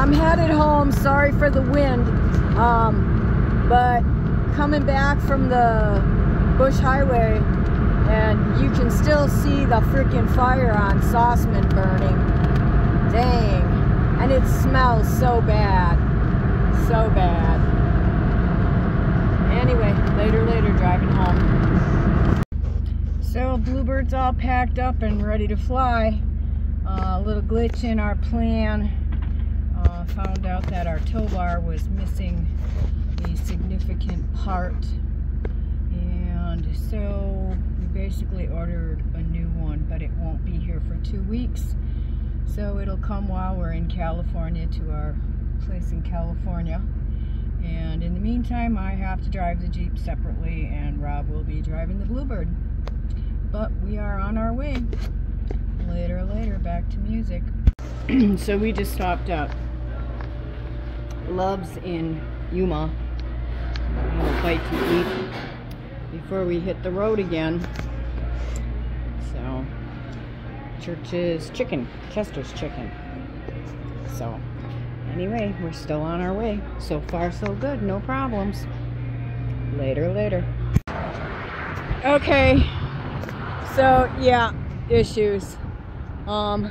I'm headed home. Sorry for the wind. Um, but coming back from the Bush Highway, and you can still see the freaking fire on Sauceman burning. Dang. And it smells so bad. So bad. Anyway, later, later, driving home. So, Bluebird's all packed up and ready to fly. Uh, a little glitch in our plan. Found out that our tow bar was missing a significant part. And so we basically ordered a new one, but it won't be here for two weeks. So it'll come while we're in California to our place in California. And in the meantime, I have to drive the Jeep separately and Rob will be driving the Bluebird. But we are on our way. Later, later, back to music. so we just stopped at Love's in Yuma. Have a bite to eat before we hit the road again. So, Church's chicken, Chester's chicken. So, anyway, we're still on our way. So far, so good, no problems. Later, later. Okay, so yeah, issues. Um,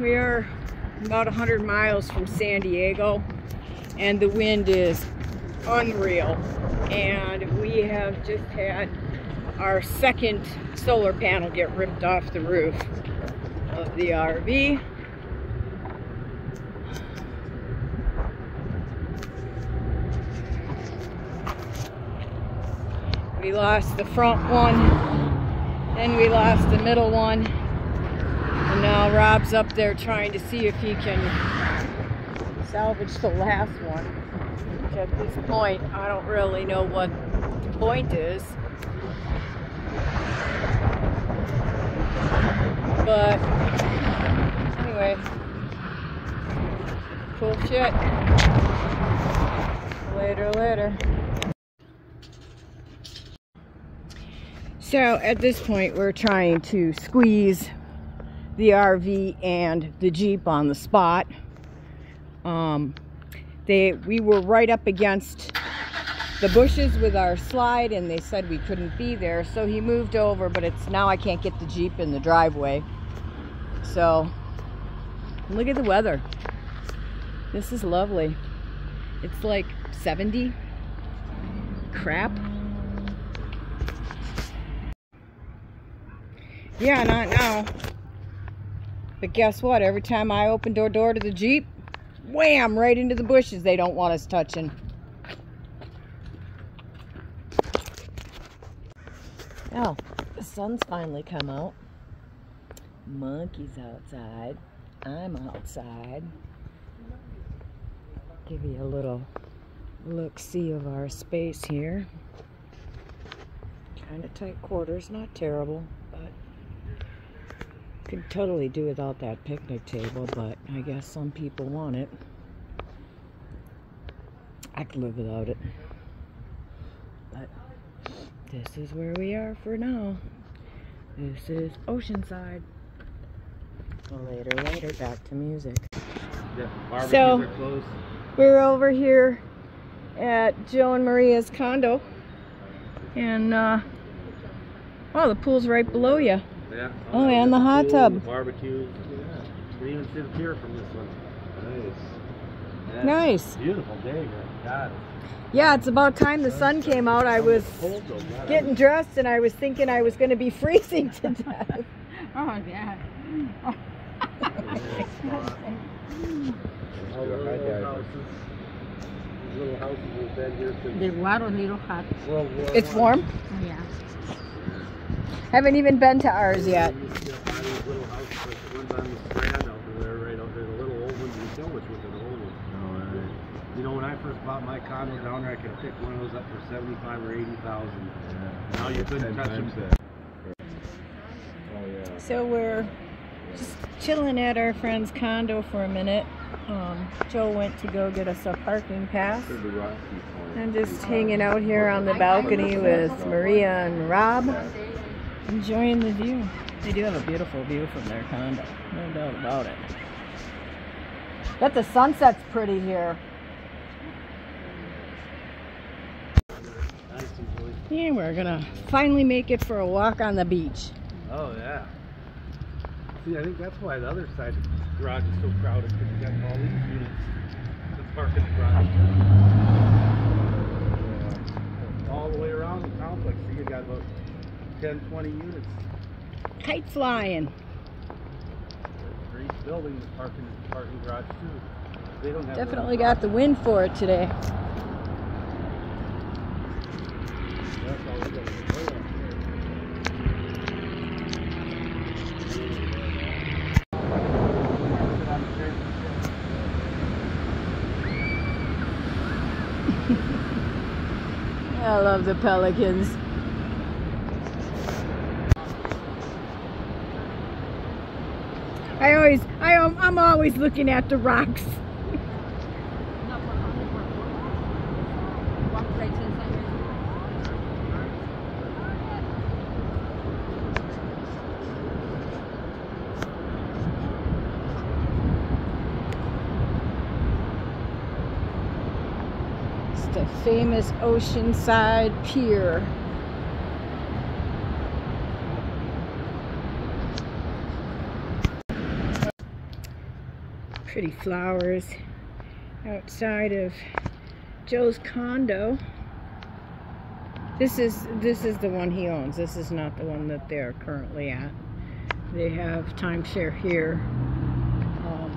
we are about 100 miles from San Diego, and the wind is unreal. And we have just had our second solar panel get ripped off the roof of the RV. We lost the front one, then we lost the middle one, and now Rob's up there trying to see if he can salvage the last one. Which at this point, I don't really know what the point is. But anyway, cool shit. Later, later. So at this point, we're trying to squeeze the RV and the Jeep on the spot. Um, they we were right up against the bushes with our slide and they said we couldn't be there. So he moved over but it's now I can't get the Jeep in the driveway. So look at the weather. This is lovely. It's like 70 crap. Yeah not now. But guess what? Every time I open door door to the Jeep wham right into the bushes they don't want us touching Oh, the sun's finally come out. Monkey's outside. I'm outside. Give you a little look-see of our space here. Kind of tight quarters, not terrible, could totally do without that picnic table, but I guess some people want it. I could live without it. But this is where we are for now. This is Oceanside. Later, later, back to music. so, we're over here at Joe and Maria's condo. And, uh, oh, the pool's right below you. Oh, yeah. Oh, and the hot pool, tub. the barbecue. Yeah. You can even see the pier from this one. Nice. Yeah. Nice. Beautiful day here. God. Yeah, it's about time the sun came out. I was Cold though. God, getting dressed and I was thinking I was going to be freezing to death. Oh, yeah. All the little houses. These little houses have been here since The water little hot. It's warm. Yeah. Haven't even been to ours yet. We used to find these little houses like the ones the strand out there, right out there, the little old you know which was an old one. You when I first bought my condo down there, I could pick one of those up for seventy-five or eighty thousand. Now you couldn't touch them. Oh yeah. So we're just chilling at our friend's condo for a minute. Um, Joe went to go get us a parking pass. The rocky part. I'm just hanging out here on the balcony with Maria and Rob, enjoying the view. They do have a beautiful view from their condo, no doubt about it. Bet the sunset's pretty here. Nice and. Yeah, we're gonna finally make it for a walk on the beach. Oh yeah. See, I think that's why the other side of the garage is so crowded because you got all these units to park in the garage. All the way around the complex, see, you got about 10, 20 units Kite flying. each building to park in the parking garage too. They don't have Definitely got the wind for it today. That's all we got is a toilet up I love the pelicans. I always, I, I'm always looking at the rocks. It's the famous Oceanside Pier. Pretty flowers outside of Joe's condo. This is this is the one he owns. This is not the one that they're currently at. They have timeshare here. Um,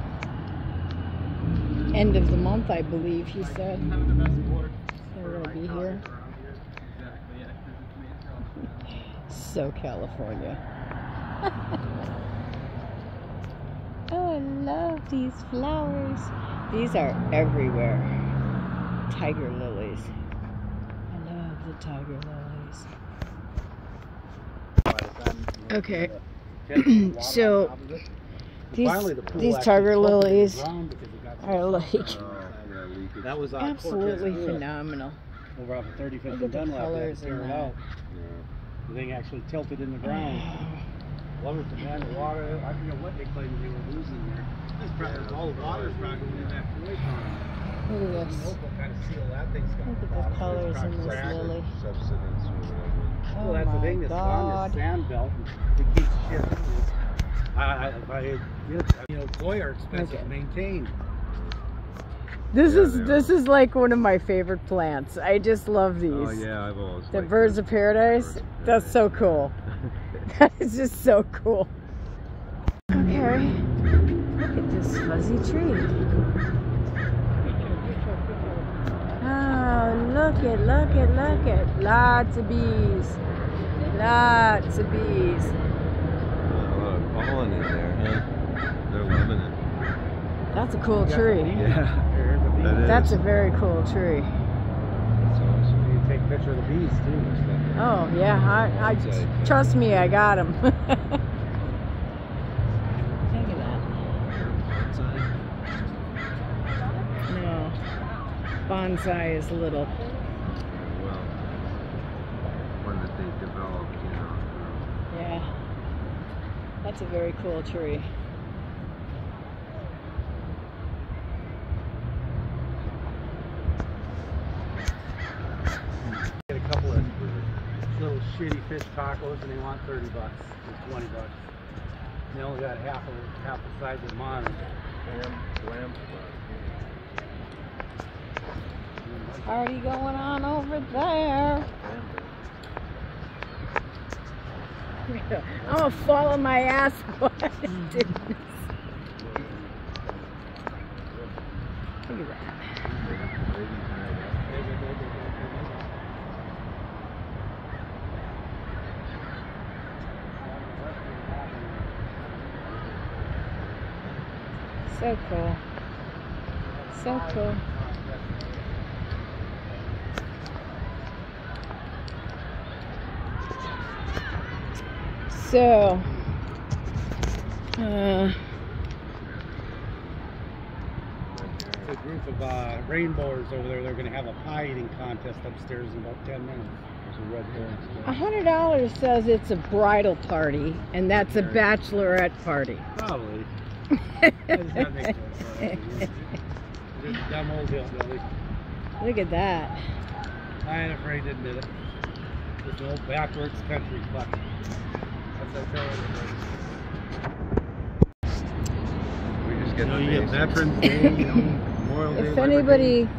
end of the month, I believe he said. Gonna be here. So California. oh, I love these flowers. These are everywhere. Tiger lilies. I love the tiger lilies. Okay. So, these- the these tiger floated in the lilies ground because it got so are like. That was uh, absolutely Cortez phenomenal. over off of 35th Look and at the Dunlap. They had colors to tear in it that. out. The thing actually tilted in the ground. Lumberton man, the water. I don't know what they claimed they were losing there. That's probably all the water's probably in that Floyd pond. Look at this. What kind of seal that thing's got? Look at the colors in this lily. Well, Oh that's the oh thing. It's on God. this sand belt. and It keeps shifting. I, I, if I, you know, koi are expensive Okay. to maintain. This Yeah, is they are. this is like one of my favorite plants. I just love oh, these. Oh yeah, I've always The liked birds of paradise. Birds of That's so cool. That is just so cool. Okay. Look at this fuzzy tree. Oh, look it, look it, look it. Lots of bees. Lots of bees. a lot of pollen in there, huh? They're loving it. That's a cool tree. Yeah, There's a bee. That is. That's a very cool tree. that's awesome. You take a picture of the bees too. Oh yeah, I, I trust me, I got them. Look at that. No, bonsai is little. Well, one that they developed, you know. Yeah, that's a very cool tree. Get a couple of little shitty fish tacos and they want 30 bucks or 20 bucks. And they only got half of half the size of mine. Lamb, Party going on over there. I'm gonna fall on my ass. Look at that. So cool. So cool. So, uh, a group of uh, rainbowers over there. They're going to have a pie eating contest upstairs in about 10 minutes. There's a red herring. a hundred dollars says it's a bridal party, and that's a bachelorette party. Probably. I just gotta make fun. Just a dumb old hillbilly. Look at that. I ain't afraid to admit it. Just an old backwards country fuck. That's what I tell everybody. We just You get know, you get basics. Veterans Day, Memorial Day, If Labor anybody Day,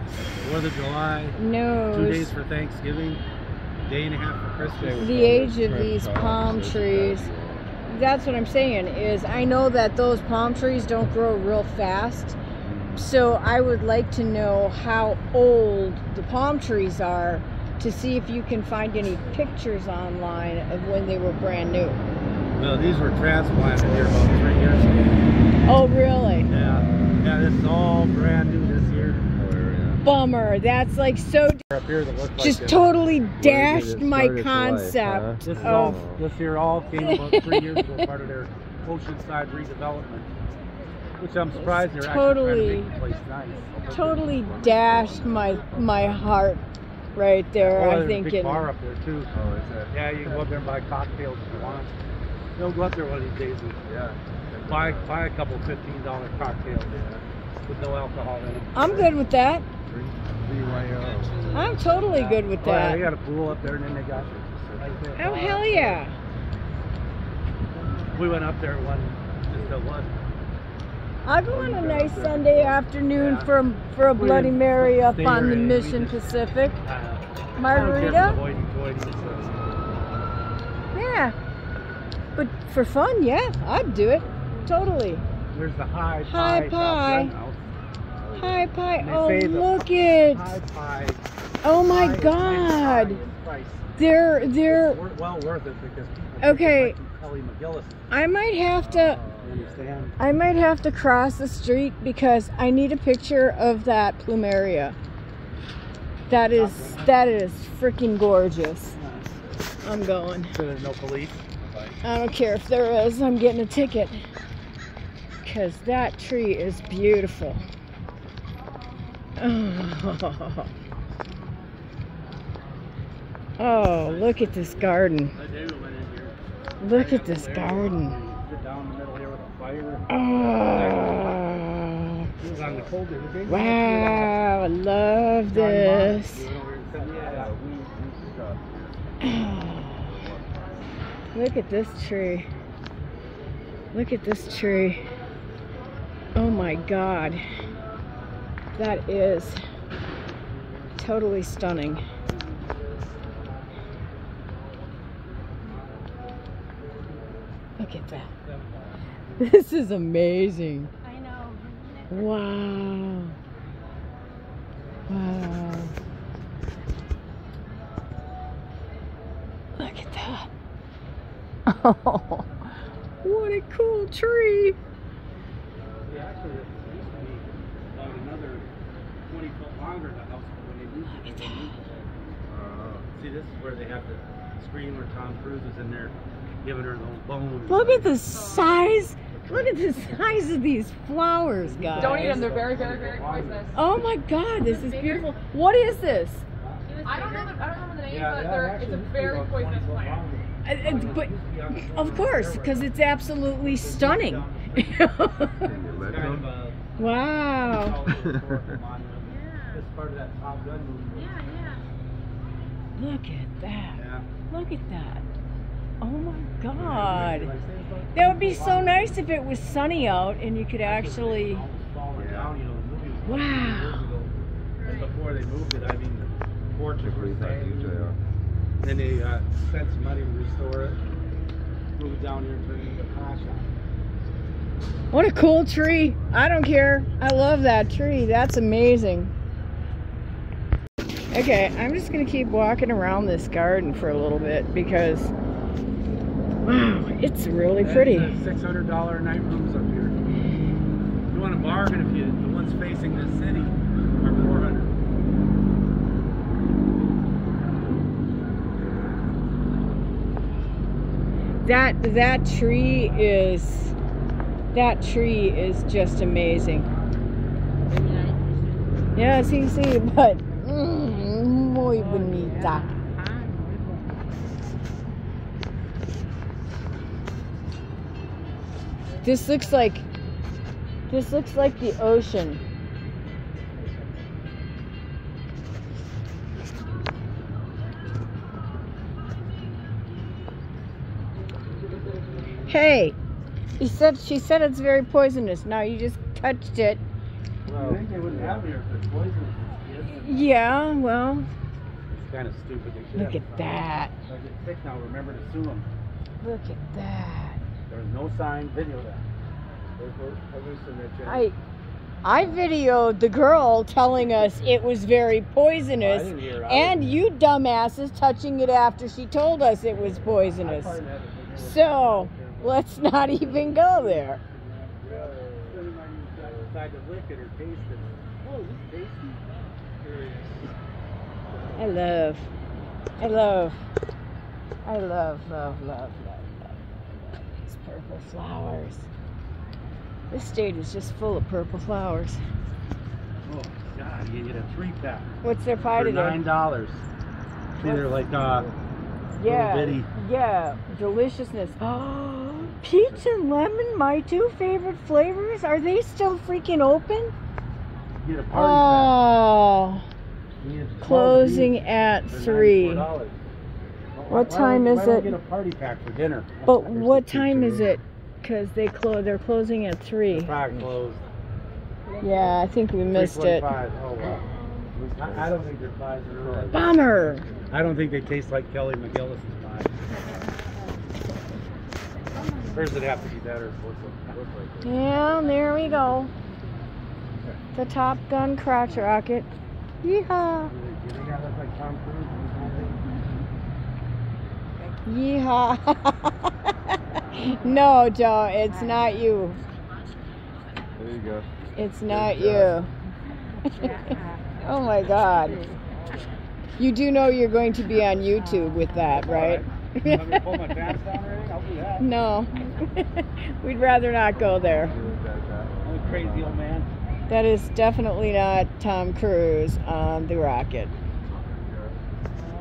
Fourth of July, two knows days for Thanksgiving, day and a half for Christmas. the age of these palm trees, that's what I'm saying is I know that those palm trees don't grow real fast. So I would like to know how old the palm trees are to see if you can find any pictures online of when they were brand new. Well, these were transplanted here about three years ago. Oh, really? Yeah, yeah, this is all brand new. Bummer. That's like so Up here that look like just this. totally dashed it my start its life, concept This is of all, this here all came about three years ago, part of their Oceanside redevelopment. Which I'm surprised they're actually trying Totally. to make the place nice. totally dashed my my heart right there. Oh, I there's a think big it. bar up there too. Oh, is that? Yeah, you can go up there and buy cocktails if you want. You'll go up there one of these days and Yeah. buy buy a couple fifteen dollar cocktails with no alcohol in them. I'm good with that. BYO. I'm totally good with Oh, yeah, they that. got a pool up there and then they got right there. Oh hell yeah! We went up there one just a one. I'll go on a nice Sunday afternoon Yeah. for for a We Bloody Mary up on the Mission just- Pacific. Uh, I don't care for the Margarita? Yeah, but for fun, yeah, I'd do it. Totally. There's the high High pie. Top pie. Hi pie. They Oh look it. Oh my pie God. 95 in price. They're they're. It's well worth it because people Okay. like I might have to. Uh, understand? I might have to cross the street because I need a picture of that plumeria. That is that is freaking gorgeous. I'm going. So there's no police. I don't care if there is. I'm getting a ticket because that tree is beautiful. Oh, oh, look at this garden. I do went in here. Look at this garden. Sit down in the middle here with a fire. Oh. It was on the colder day. Wow, I love this. Look at this tree. Look at this tree. Oh my god. That is totally stunning. Look at that. This is amazing. I know. Wow. Wow. Look at that. Oh, what a cool tree. Yeah, actually, it used to be about another 20 foot longer the house when they moved it. They moved it. See, this is where they have the screen where Tom Cruise is in there giving her those bones. Look at the size. Look at the size of these flowers, guys. Don't eat them. They're very, very, very poisonous. Oh my god, this is beautiful. What is this? I don't know. The, I don't remember the name, Yeah, but that they're, it's a used to be very poisonous plant. Uh, uh, But Used to be on the shoulder of course, because it's absolutely stunning. It's kind of a wow. Historical monument. It's part of that Top Gun movie. Yeah, yeah. Look at that. Yeah. Look at that. Oh my god. That would be so nice if it was sunny out and you could actually. Almost falling down, you know, the movie was Wow. years ago. And before they moved it, I mean, the porches were standing. usually are. Then they uh, spent some money to restore it, move it down here and turn it into a pawn shop. What a cool tree. I don't care. I love that tree. That's amazing. Okay, I'm just going to keep walking around this garden for a little bit because, wow, it's really pretty. Six hundred dollar night rooms up here. You want to bargain if you the ones facing the city are four hundred. That that tree is that tree is just amazing. Yeah, see see but muy bonita. This looks like This looks like the ocean. Hey, he said she said it's very poisonous. Now you just touched it. I think they wouldn't have it if it's poisonous. Yeah, well, kind of stupid. They should look have at that. If I get sick now, remember to sue them. Look at that. There's no sign, video that. I I videoed the girl telling us it was very poisonous. I and you dumbasses touching it after she told us it was poisonous. probably had the video. So, let's not even go there. Decide to lick it or taste it. Oh, is this tasty? I love, I love, I love, love, love, love, love, love these purple flowers. This state is just full of purple flowers. Oh, God, you get a three pack. What's their pie For today? nine dollars. See, they're like, uh, Yeah, bitty. yeah, deliciousness. Oh, peach and lemon, my two favorite flavors. Are they still freaking open? you get a party pack. Oh, pack. You get 12 closing at three. What time is it? Get a party pack for dinner. But what time is it? Cause they close. They're closing at three. Yeah, I think we missed it. 3:25. Well. I, don't think their pies are really. Bummer. I don't think they taste like Kelly McGillis's pie. Hers would have to be better. What's it look like? Yeah, there we go. The Top Gun crotch rocket. Yeehaw. Do you think I look like Tom Cruise? Yeehaw. no, Joe, it's not you. There you go. It's not you. oh my God. You do know you're going to be on YouTube with that, right? You want me to pull my pants down or anything? I'll do that. no. We'd rather not go there. I'm a crazy old man. That is definitely not Tom Cruise on the rocket.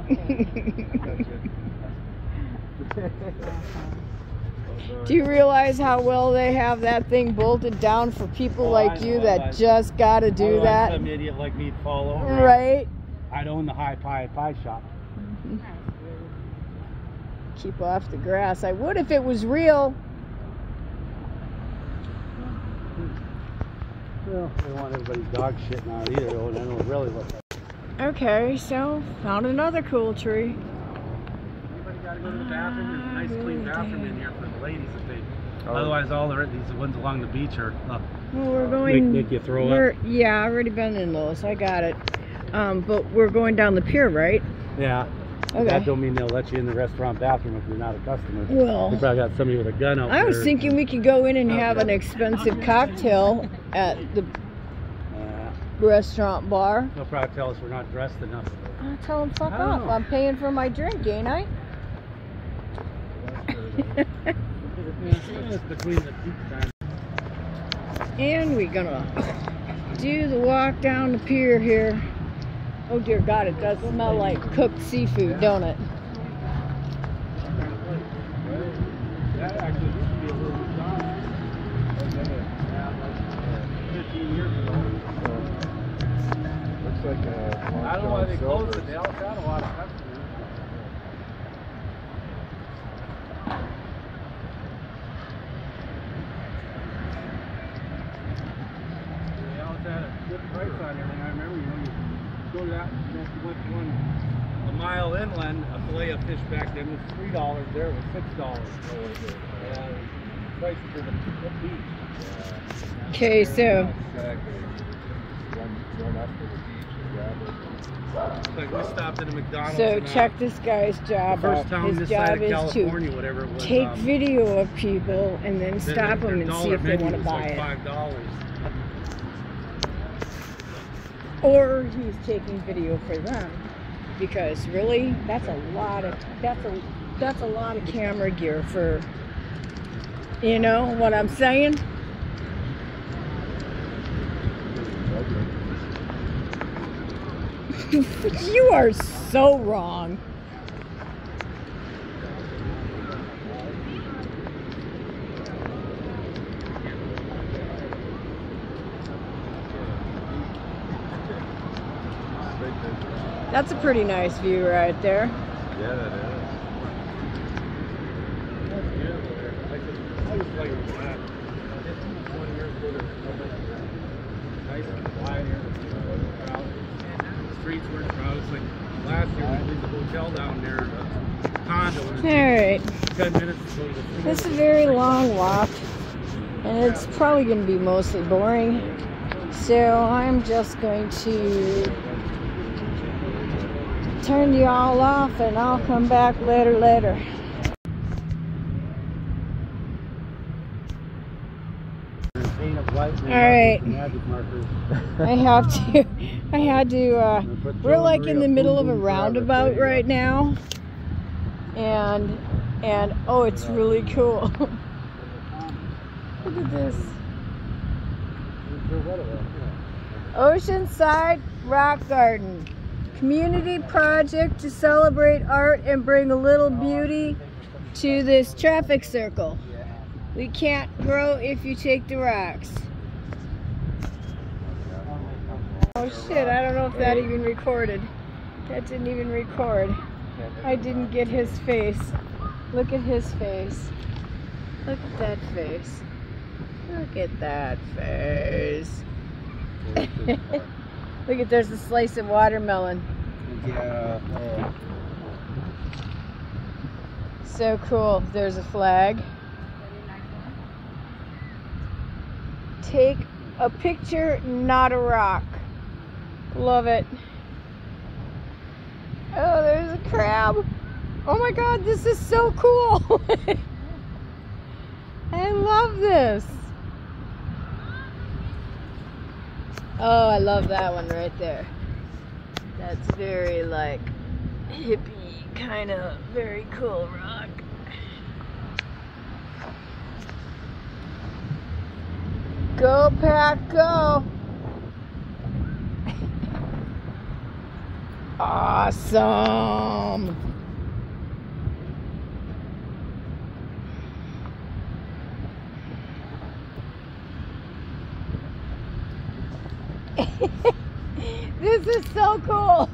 Do you realize how well they have that thing bolted down for people Oh, like you that just got to do that? Some idiot like me'd fall over. Right? I'd own the high pie pie shop. Keep off the grass. I would if it was real. Well, I don't want everybody's dog shitting out either, though, and I don't really look like. Okay, so found another cool tree. Anybody gotta go to the bathroom? There's a nice clean bathroom in here for the ladies if they. Oh. Otherwise, all the these ones along the beach are. Uh, Well, we're going. make you throw up? we're, Yeah, I already been in those. I got it. Um, but we're going down the pier, right? yeah. Okay. That don't mean they'll let you in the restaurant bathroom if you're not a customer. Well, They probably got somebody with a gun out I there. was thinking we could go in and have an expensive cocktail at the Uh, restaurant bar. they'll probably tell us we're not dressed enough. I'll tell them fuck off. know. I'm paying for my drink, ain't I? It's between the peak time. and we're gonna do the walk down the pier here. Oh dear God, it does smell like cooked seafood, don't it? That actually used to be a little McDonald's. Yeah, like 15 years ago. Looks like a Long I don't know why they closed it. They all got a lot of customers. They always had a good price on everything. I remember, you know, you go to that, you know, if you went to one a mile inland, a fillet of fish back then was three dollars. There was six dollars. Uh, prices for the, the beach. Okay, so Exactly. Run, run up to the beach and grab it. Like we stopped at a McDonald's. so uh, check this guy's job first out. His job is to whatever it was. take um, video of people and then their- stop them and see if they want to buy like it. Five dollars. Or he's taking video for them. Because really, that's a lot of that's a that's a lot of camera gear for you know what I'm saying? you are so wrong. That's a pretty nice view right there. Yeah, that is. That's beautiful there. I just, I just like it flat. Fifteen, twenty years ago, there was so much nice and quiet here. Wasn't crowded. The streets weren't crowded. It's like last year, we leave the hotel down there, a condo, and it Alright, ten minutes to to the. this is a very long walk, and it's probably going to be mostly boring. So I'm just going to turn you all off, and I'll come back later, later. Paint of white and All right. I have to, I had to, uh, we're like in the middle of a roundabout right now, and and oh, it's really cool. Look at this. Oceanside Rock Garden, community project to celebrate art and bring a little beauty to this traffic circle. We can't grow if you take the rocks. Oh shit, I don't know if that even recorded. That didn't even record. I didn't get his face. Look at his face. Look at that face. Look at that face. Look at there's a slice of watermelon. Yeah. So cool. There's a flag. Take a picture, not a rock. Love it. Oh, there's a crab. Oh my god, this is so cool. I love this. Oh, I love that one right there. That's very like hippie kind of very cool rock. Go pack go. awesome. this is so cool.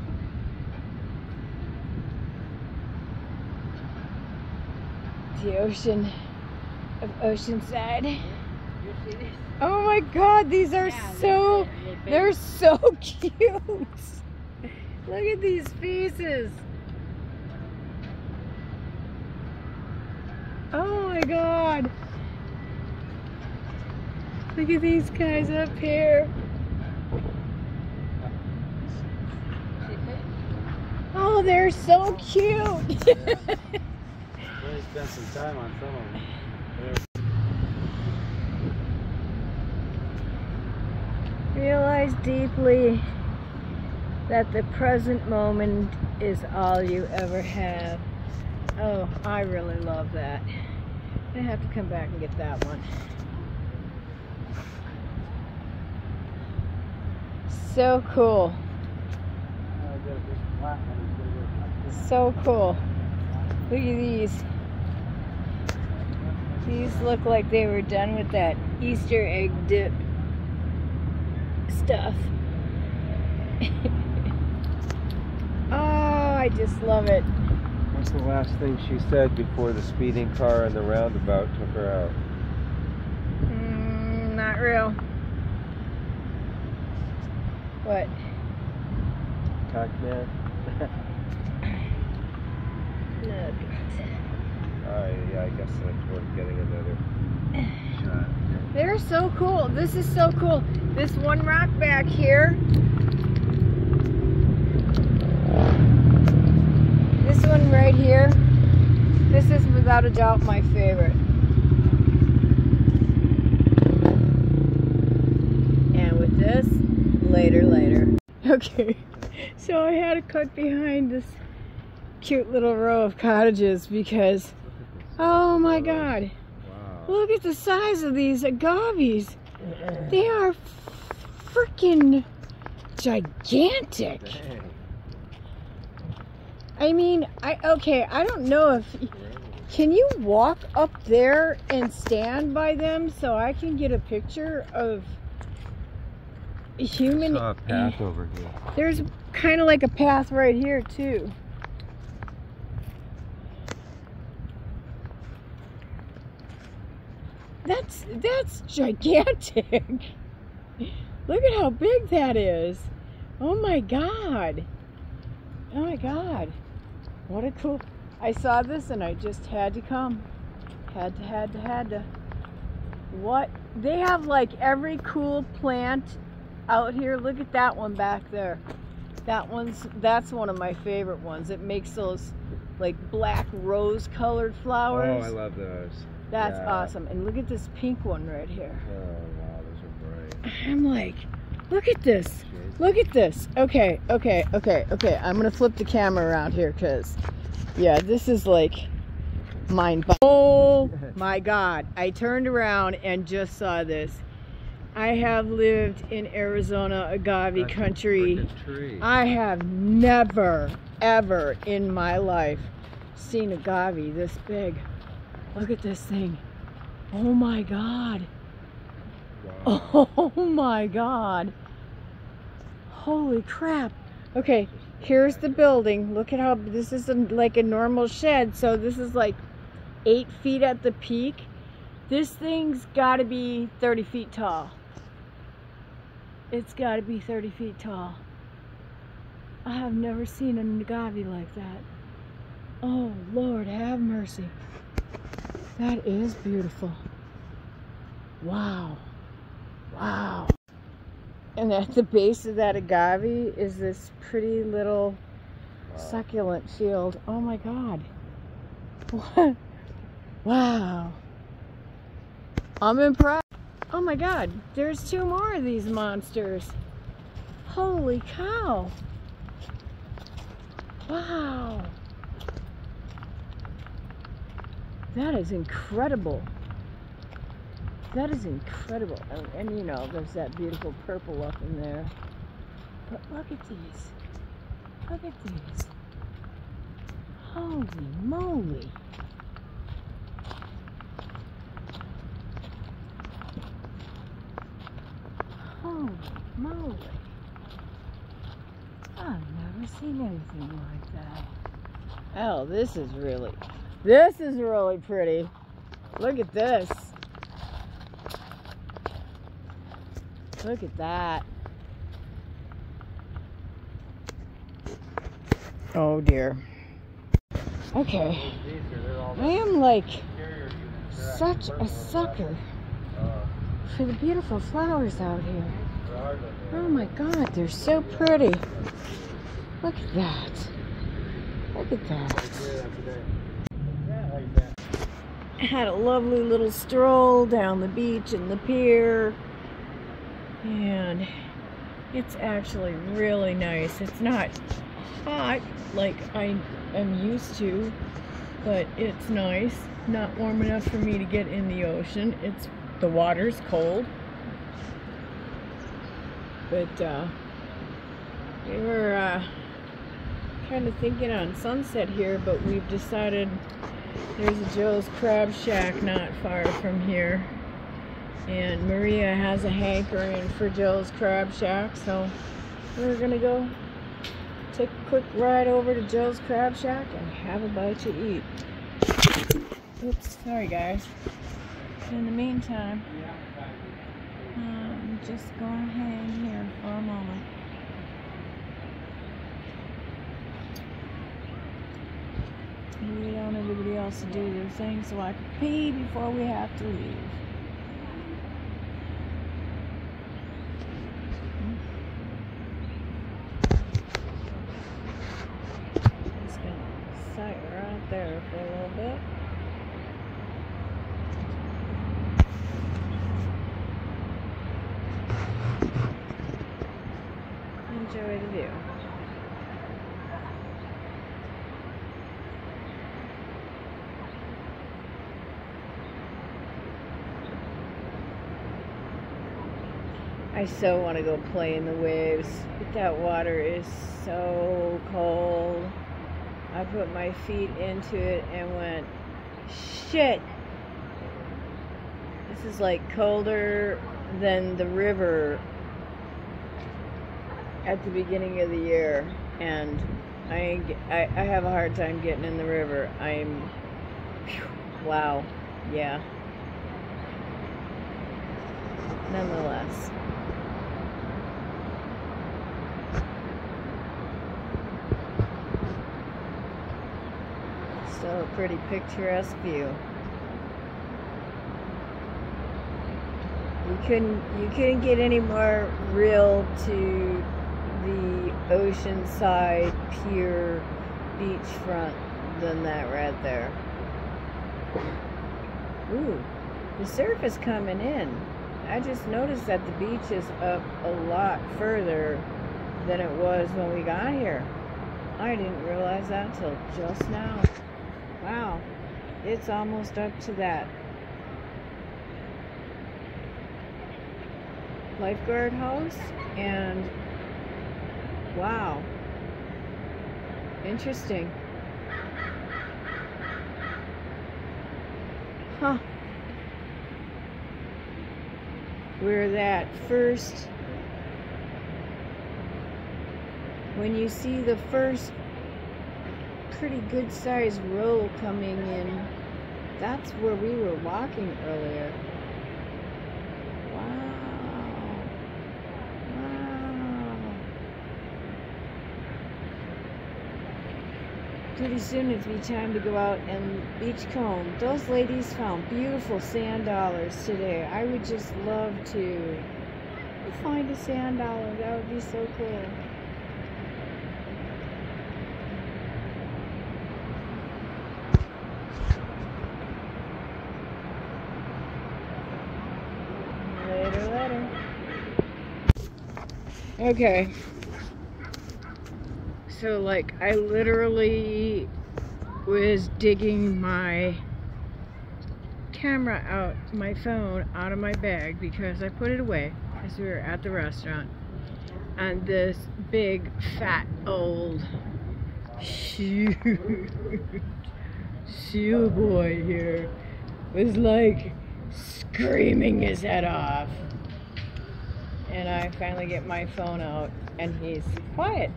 The ocean of Oceanside. Oh my god, these are so they're so cute. Look at these faces. Oh my god. Look at these guys up here. Oh, they're so cute. Really spent some time on some of them. Realize deeply that the present moment is all you ever have. Oh, I really love that. I have to come back and get that one. So cool. So cool. Look at these. These look like they were done with that Easter egg dip stuff. oh, I just love it. What's the last thing she said before the speeding car and the roundabout took her out? Mm, not real. What? Pac-Man? Uh, yeah, I guess that's worth getting another shot. They're so cool. This is so cool. This one rock back here. This one right here. This is without a doubt my favorite. And with this, later, later. Okay, so I had to cut behind this cute little row of cottages because, oh my god. Wow. Look at the size of these agaves. They are freaking gigantic. Dang. I mean, I okay, I don't know if can you walk up there and stand by them so I can get a picture of human. a path over here. There's kind of like a path right here too. That's that's gigantic. Look at how big that is. Oh my god. Oh my god. What a cool. I saw this and I just had to come. Had to, had to, had to. What? They have like every cool plant out here. Look at that one back there. That one's that's one of my favorite ones. It makes those like black rose colored flowers. Oh. I love those. That's yeah. awesome. And look at this pink one right here. Oh, wow, those are bright. I'm like, look at this. Look at this. Okay, okay, okay, okay. I'm gonna flip the camera around here because, yeah, this is like mind. Oh my God! I turned around and just saw this. I have lived in Arizona agave That's country. I have never, ever in my life seen agave this big. Look at this thing. Oh my God. Wow. Oh my god. Holy crap. Okay, here's the building. Look at how this is a, like a normal shed. So this is like eight feet at the peak. This thing's got to be 30 feet tall. It's got to be 30 feet tall. I have never seen an agave like that. Oh, Lord, have mercy. That is beautiful. Wow. Wow. And at the base of that agave is this pretty little succulent field. Oh my god. What? Wow. I'm impressed. Oh my god, there's two more of these monsters. Holy cow. Wow. That is incredible. That is incredible. And, and you know, there's that beautiful purple up in there. But look at these. Look at these. Holy moly. Holy moly. I've never seen anything like that. Oh, this is really, this is really pretty. Look at this. Look at that. Oh dear. Okay. I am like such a sucker for the beautiful flowers out here. Oh my god, they're so pretty. Look at that. Look at that. Had a lovely little stroll down the beach and the pier. And it's actually really nice. It's not hot like I am used to, but it's nice. Not warm enough for me to get in the ocean. It's the water's cold. But uh we were uh kind of thinking on sunset here, but we've decided there's a Joe's Crab Shack not far from here. And Maria has a hankering for Joe's Crab Shack, so we're gonna go take a quick ride over to Joe's Crab Shack and have a bite to eat. Oops, sorry guys. In the meantime, I'm just gonna hang here for a moment. We don't everybody else to do their thing, so I can pee before we have to leave. Just gonna sit right there for a little bit. Enjoy the view. I so want to go play in the waves, but that water is so cold. I put my feet into it and went, shit. This is like colder than the river at the beginning of the year, and I, I, I have a hard time getting in the river. I'm, wow, yeah. Nonetheless. A pretty picturesque view. You couldn't you couldn't get any more real to the oceanside pier beachfront than that right there. Ooh, the surf is coming in. I just noticed that the beach is up a lot further than it was when we got here. I didn't realize that till just now. Wow, it's almost up to that. Lifeguard house and wow. Interesting. Huh. Where that first when you see the first pretty good sized row coming in that's where we were walking earlier Wow. Wow. Pretty soon it'll be time to go out and beach comb. Those ladies found beautiful sand dollars today. I would just love to find a sand dollar. That would be so cool. Later, later. Okay. So, like, I literally was digging my camera out, my phone out of my bag because I put it away because we were at the restaurant. And this big, fat, old, seal boy here was like screaming his head off. And I finally get my phone out and he's quiet.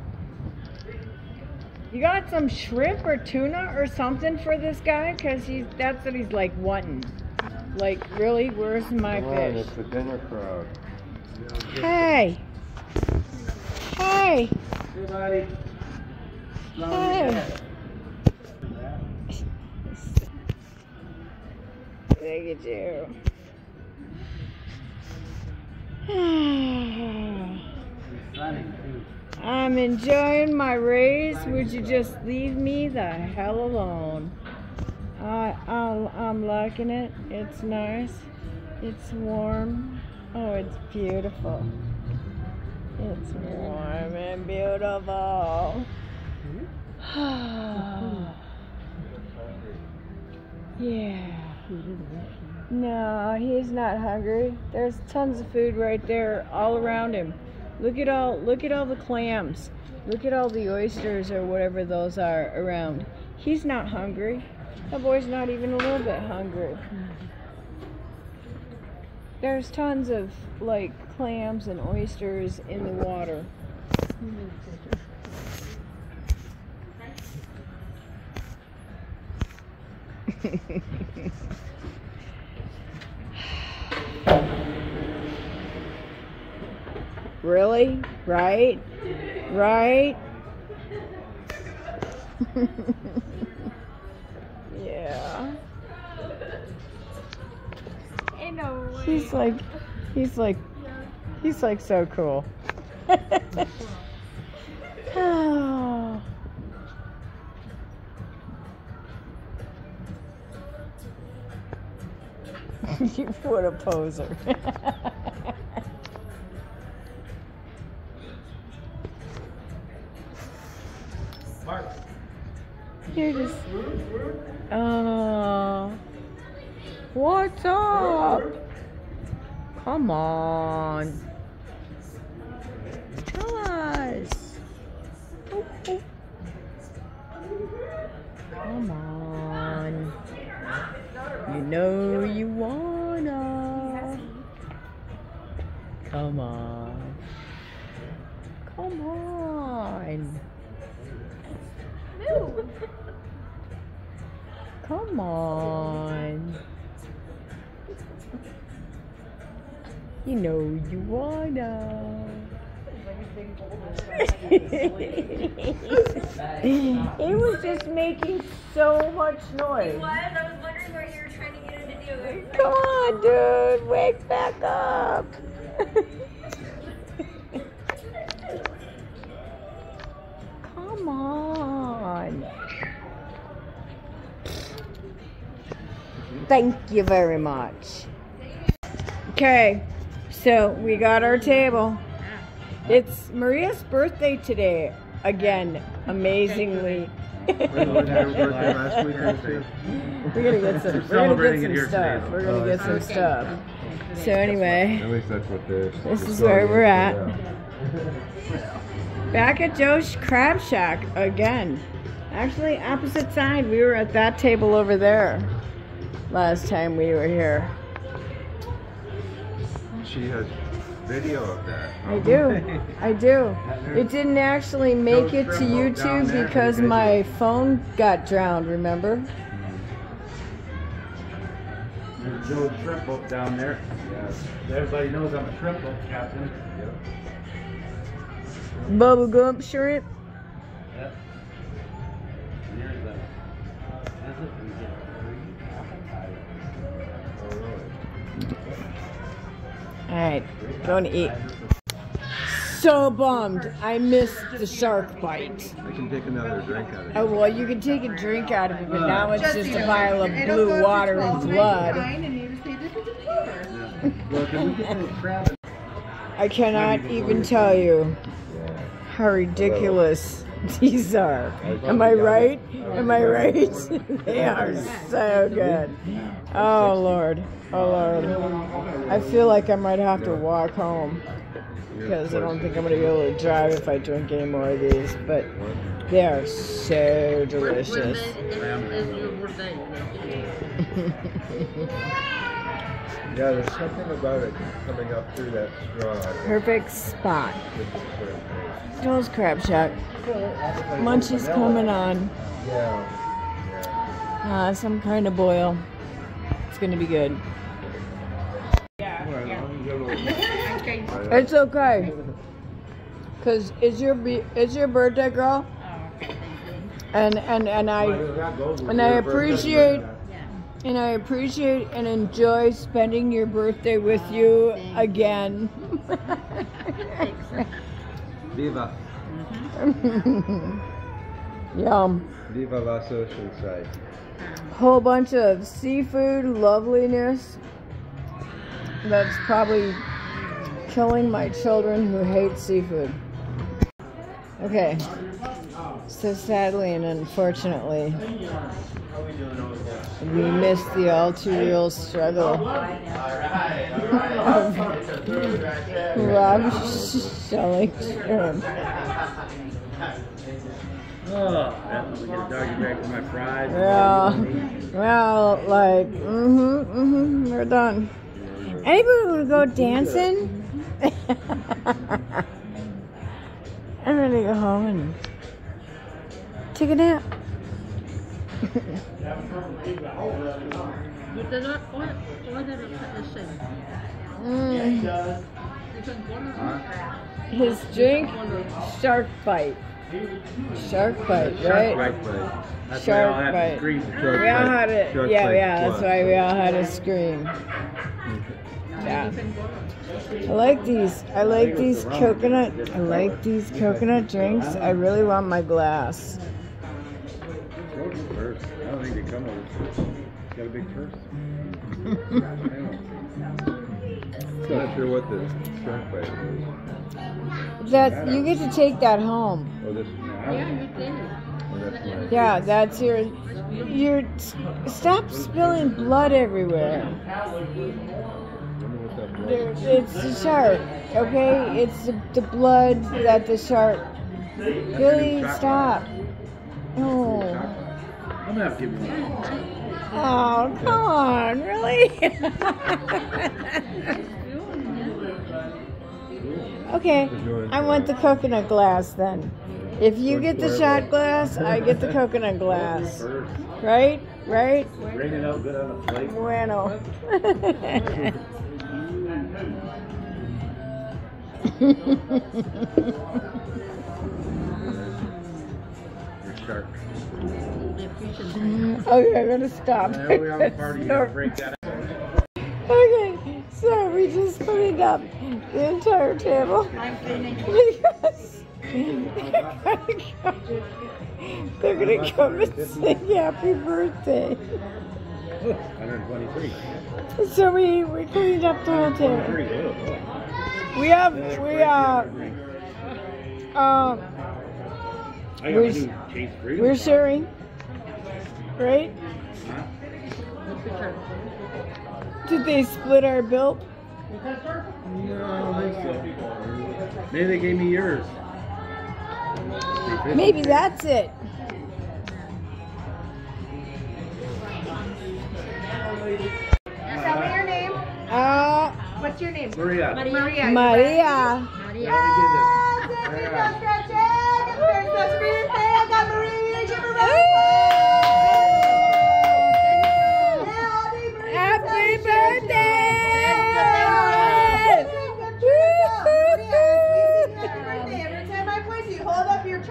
You got some shrimp or tuna or something for this guy? Because he's that's what he's like wanting. Like, really? Where's my Come on, fish? it's the dinner crowd. Hey! Hey! Hey, buddy. Hey! Look at you. I'm enjoying my rays. Would you just leave me the hell alone? I, I, I'm liking it. It's nice. It's warm. Oh, it's beautiful. It's warm and beautiful. yeah. No, he's not hungry. There's tons of food right there all around him. Look at all look at all the clams. Look at all the oysters or whatever those are around. He's not hungry. That boy's not even a little bit hungry. There's tons of like clams and oysters in the water. Really? Right? Right? yeah. Ain't no way. He's like, he's like, he's like so cool. oh. you what a poser. Come on. Much noise. I was wondering you were trying to get him to do. Come on, dude, wake back up. Come on. Thank you very much. Okay, so we got our table. It's Maria's birthday today. Again, amazingly. When was her birthday last week or this week? We're gonna get some. We're gonna get some stuff. today. We're gonna get some stuff. So anyway, At least that's what they're. This is where we're at. yeah. back at Joe's Crab Shack again. Actually, opposite side. We were at that table over there last time we were here. She has video of that. I do. I do. It didn't actually make it to YouTube because my phone got drowned. Remember? There's Joe's shrimp down there. Yeah. Everybody knows I'm a shrimp captain. Yep. Bubba Gump shrimp. All right, going to eat. So bummed. I missed the shark bite. I can take another drink out of it. Oh well, you can take a drink out of it, but now it's just a vial of blue water and blood. Well, can we get this crab? I cannot even tell you how ridiculous these are. Am I right? Am I right? they are so good. Oh Lord, oh Lord. I feel like I might have to walk home because I don't think I'm gonna be able to drive if I drink any more of these. But they are so delicious. Yeah, there's something about it coming up through that straw. Perfect spot. this is what it tastes. Joe's Crab Shack. Munchies coming on. Yeah. Uh, some kind of boil. It's gonna be good. It's okay. Cause it's your be- it's your birthday, girl. And and and I and I appreciate and I appreciate and enjoy spending your birthday with you again. Viva. Yum. Viva la social side. Whole bunch of seafood loveliness. That's probably killing my children who hate seafood. Okay. So sadly and unfortunately, we missed the all too real struggle Rob shrimp. Oh, we get a doggy bag for my fries. Yeah. Well, like, mm-hmm, mm-hmm, we're done. Anybody want to go dancing? I'm ready to go home and take a nap. Mm. His drink, shark bite. Shark bite, right? Right, right. That's Shark why I all bite. had to scream. Shark We all bite. had it. Shark Yeah, bite yeah. That's why we all had to scream. Yeah. I like these. I like these coconut. I like these coconut drinks. I really want my glass. George's purse. I don't think they come with it. He's got a big purse. I'm Not sure what the shark bite is. That you get to take that home. Oh, this. Oh, that's nice. Yeah, that's your. Your. Stop spilling blood everywhere. Wonder what that blood There- is. It's the shark. Okay, it's the, the blood that the shark. Billy, stop. Oh. I'm gonna have to give you one. Oh, come on, really? Okay, I want the coconut glass then. If you get the shot glass, I get the coconut glass. First, Right? Right? bring it out good on a plate. Bueno. Your shark. Okay, I'm gonna stop. Yeah, we have a party, you gotta break that Okay, so we just cleaned up the entire table. Because they're gonna come and sing happy birthday. 123. So we, we cleaned up the whole table. 23, oh. We have we uh um I we're- my new Chase Freedom we're sharing, right? Did they split our bill? No, I don't think so. Maybe they gave me yours. Maybe that's it. Tell me your name. Uh, What's your name? Maria. Maria. Maria. How do you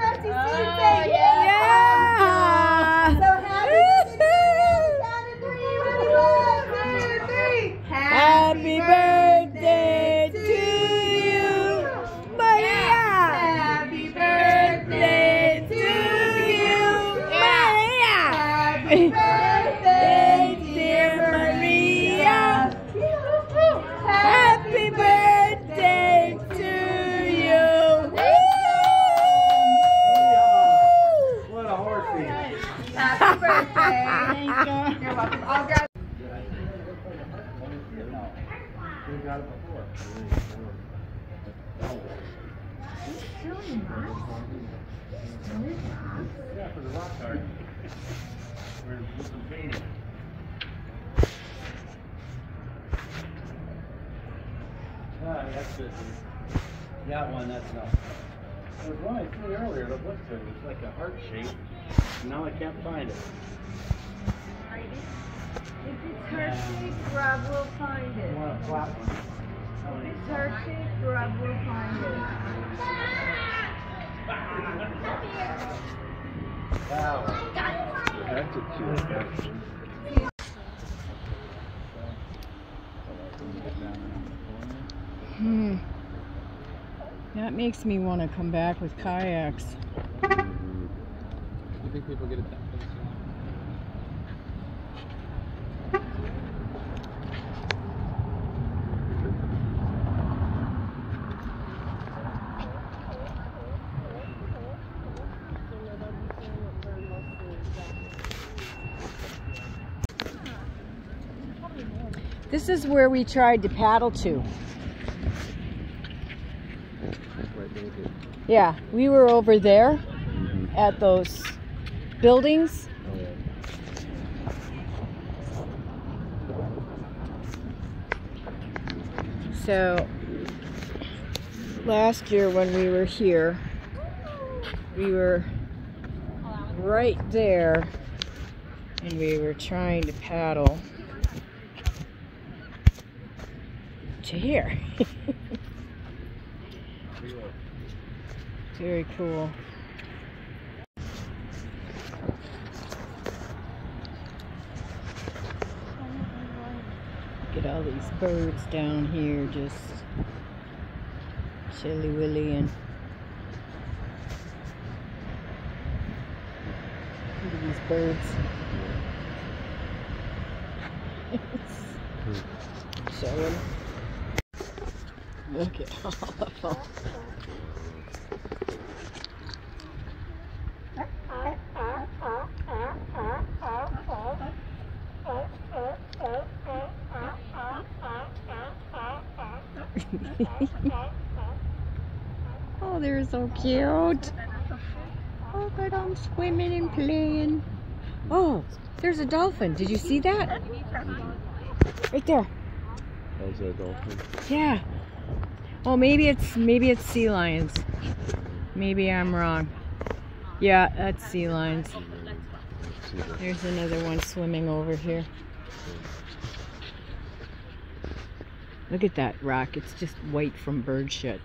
narcisista. That one, that's enough. There was one I seen earlier that looked good. It was like a heart shape. Now I can't find it. If it's heart shaped, Rob will find I it. want a flat one. If it's heart shaped, Rob will find it. One. That's a cute one. Hmm. That makes me want to come back with kayaks. You think people get it that way? This is where we tried to paddle to. Right naked. Yeah, we were over there at those buildings. So last year when we were here, we were right there and we were trying to paddle to here. Very cool. At all these birds down here just chilly willy and look at these birds. Showing. Look at all of them. oh, they're so cute. Oh, Look I'm swimming and playing. Oh, there's a dolphin. Did you see that? Right there. That was a dolphin. Yeah. Oh, maybe it's maybe it's sea lions. Maybe I'm wrong. Yeah, that's sea lions. There's another one swimming over here. Look at that rock. It's just white from bird shit.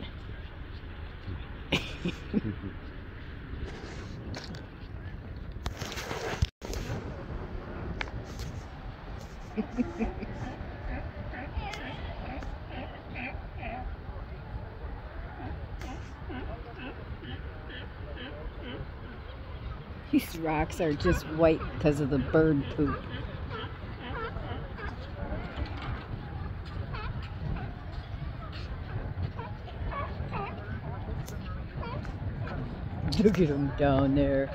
These rocks are just white because of the bird poop. Look at them down there.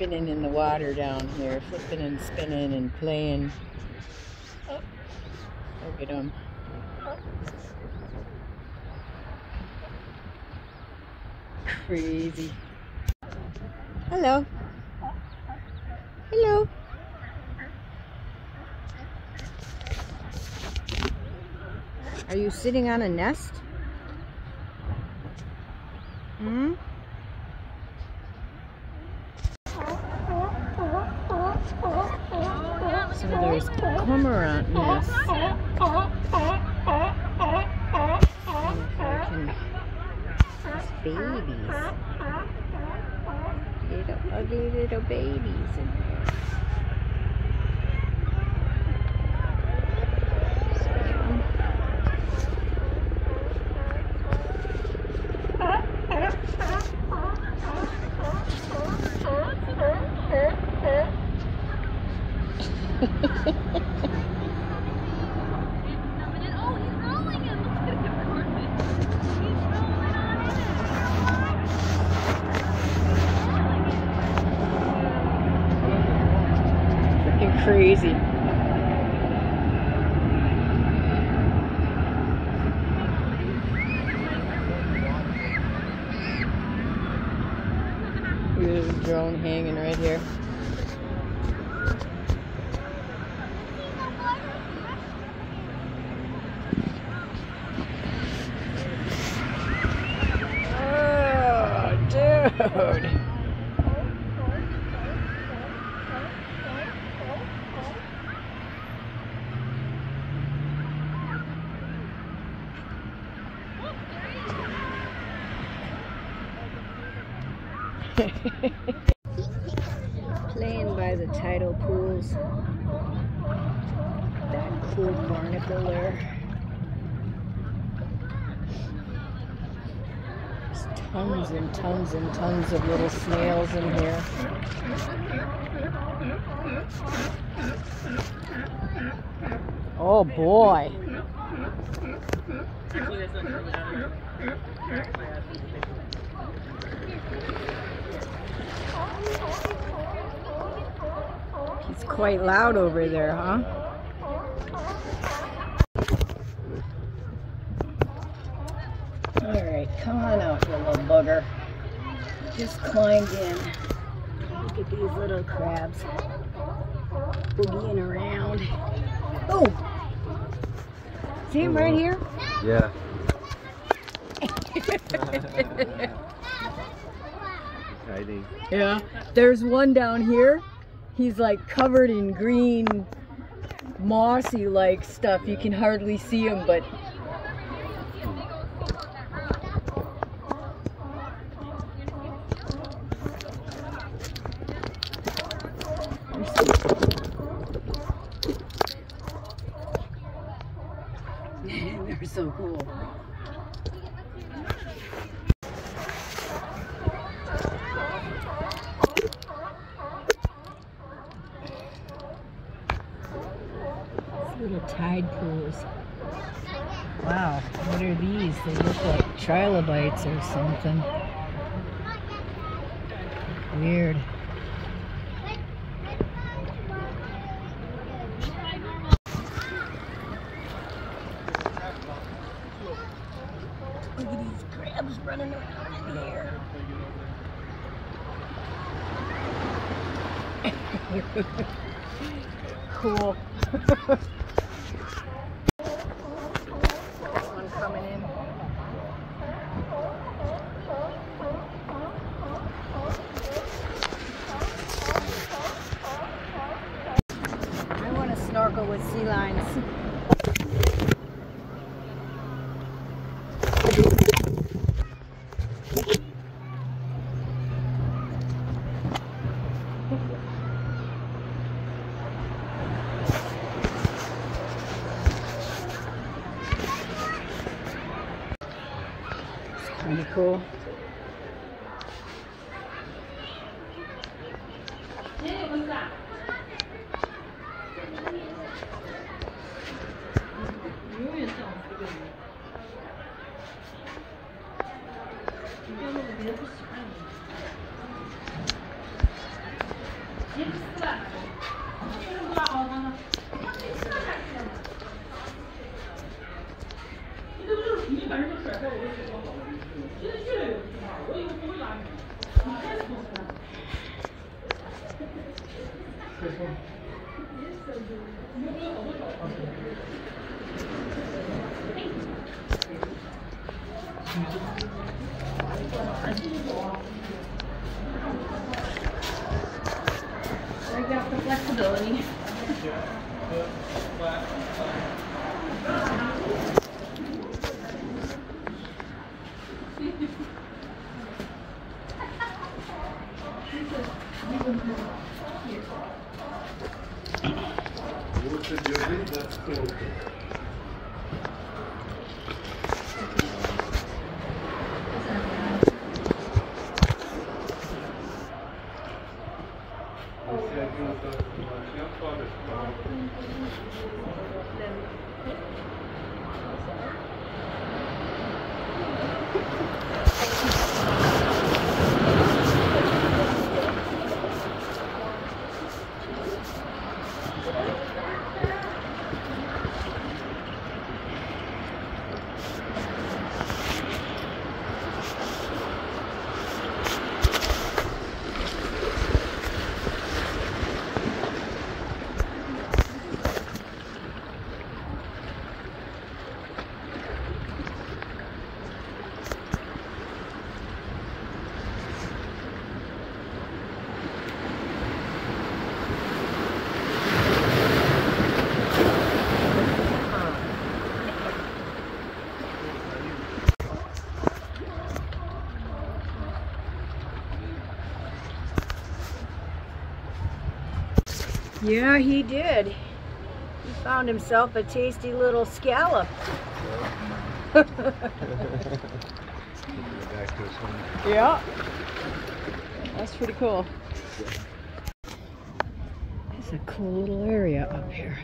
Spinning in the water down here, flipping and spinning and playing. Oh, look at him. Crazy. Hello. Hello. Are you sitting on a nest? Hmm? So there's cormorant nests. See if I can- There's babies. Little ugly little babies in there. So, Oh, he's rolling it. Look at him. He's rolling on it. freaking crazy. There's a drone hanging right here. Oh, dude. Playing by the tidal pools. That cool barnacle there. There's tons and tons and tons of little snails in here. Oh boy. It's quite loud over there, huh? Alright, come on out, you little bugger. Just climbed in. Look at these little crabs boogieing around. Oh! See him right mm. here? Yeah. Hiding. Yeah. There's one down here. He's like covered in green, mossy like stuff. You can hardly see him, but. They're so cool. Little tide pools. Wow, what are these? They look like trilobites or something. Weird. Yeah, he did. He found himself a tasty little scallop. yeah. That's pretty cool. It's a cool little area up here.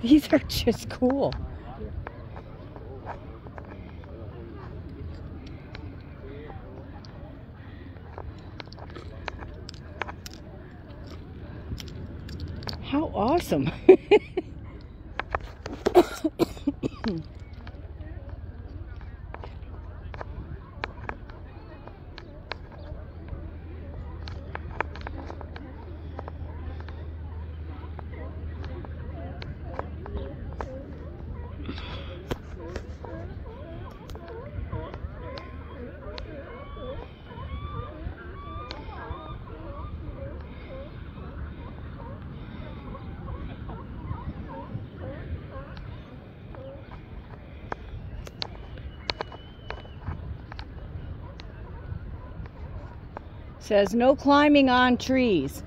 These are just cool. How awesome. Says no climbing on trees.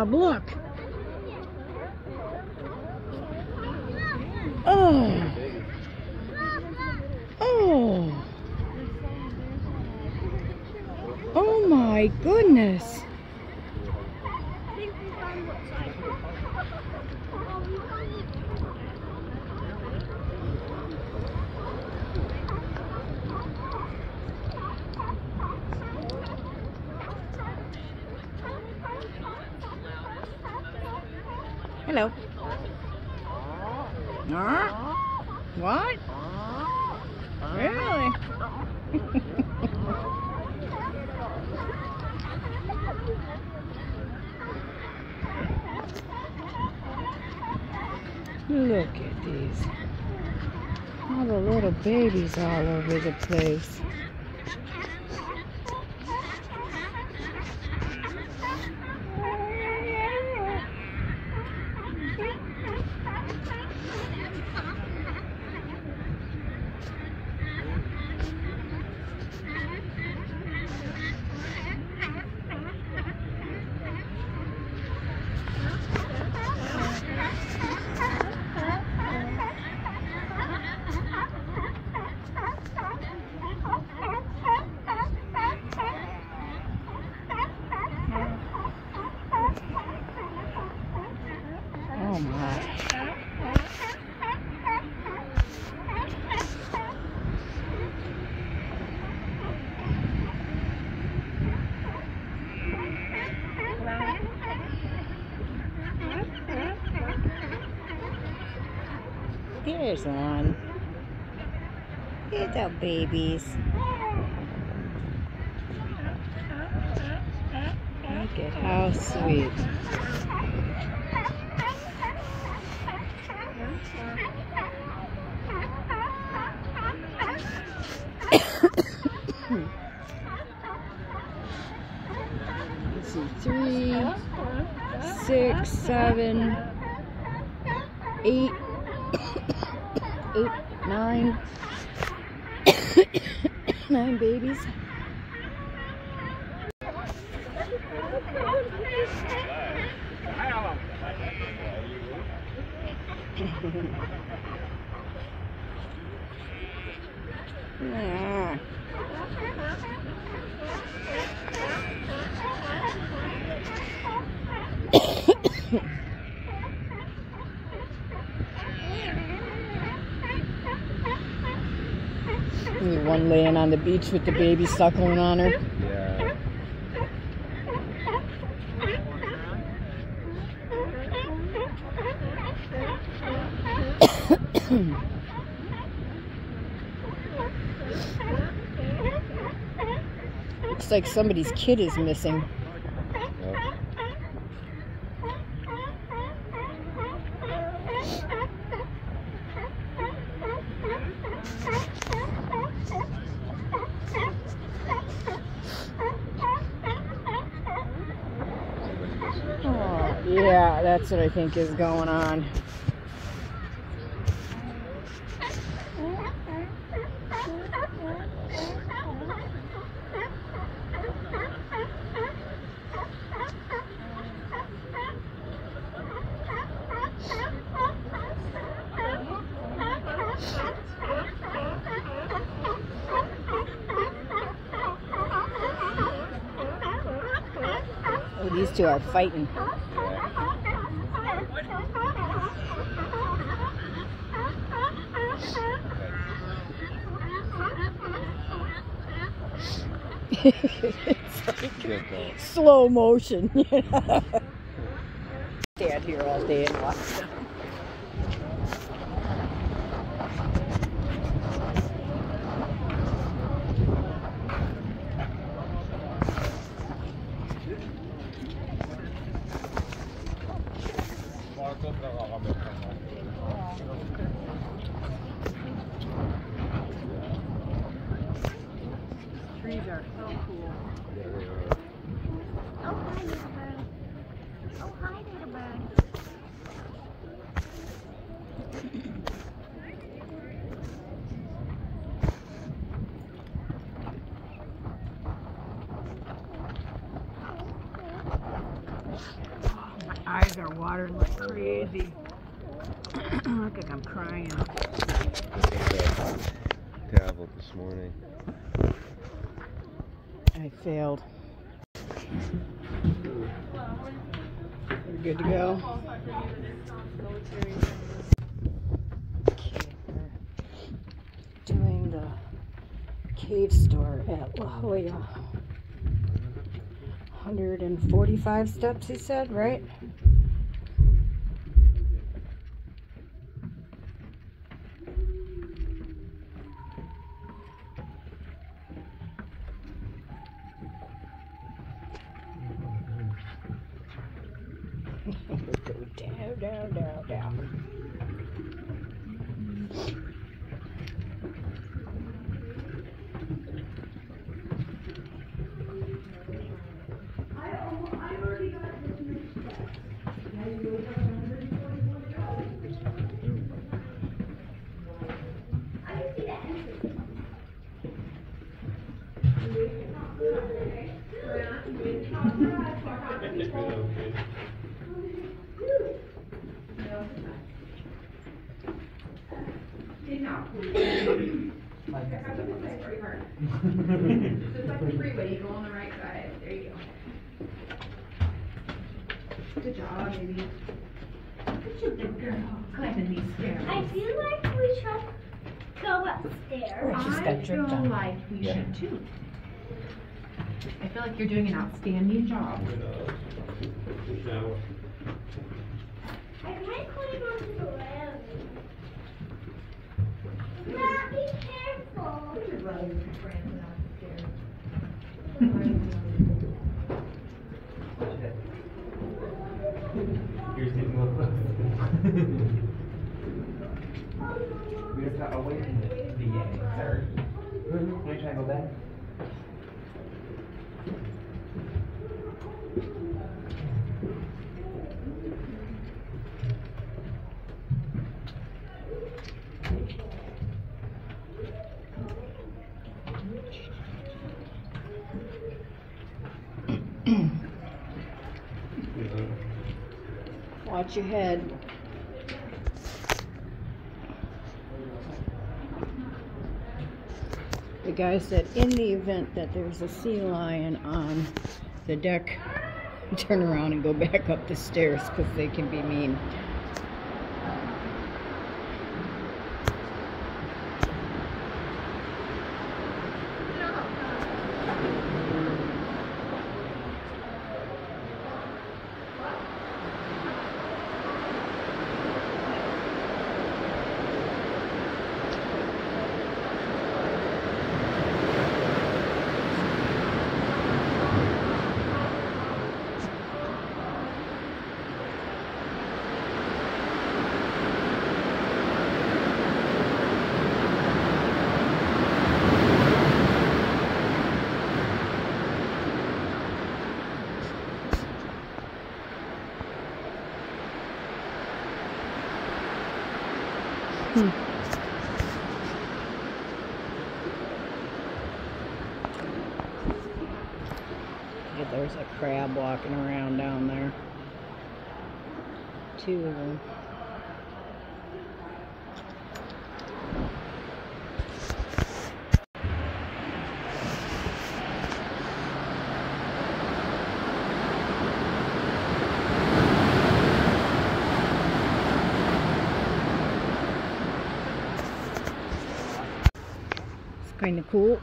Oh, Rob, look. Oh. Oh. Oh my goodness. Hello. Huh? What? Really? Look at these. All the little babies all over the place. Here's one. Little babies. Look at how sweet. Let's see, three, six, seven, eight, eight, nine, nine babies. Yeah. And One laying on the beach with the baby suckling on her. Yeah. Looks like somebody's kid is missing. yeah. Somebody missing a child. Oh, yeah, what I think is going on. Oh, these two are fighting. Slow motion. Stand here all day and watch. Trees are so cool. Yeah, they are. Oh, hi, little bird. Oh, hi, little bird. Watering like crazy. Look like I'm crying. Tablet this morning. I failed. We're good to go. Okay, we're doing the cave store at La Jolla. 145 steps, he said, right? Go down, down, down, down. Just like the freeway, you go on the right side, there you go. Good job, baby. Such a good girl, climbing these stairs. I feel like we should go upstairs. Oh, she's got I drip feel down. like we should too. I feel like you're doing an outstanding job. I might climb onto the ladder. Not be careful. You're sitting real close. we just got away from the, the uh, sir. Can we try to go back? Watch your head. The guy said in the event that there's a sea lion on the deck, turn around and go back up the stairs because they can be mean. Hmm. Yeah, there's a crab walking around down there. Two of them. It's kind of cool.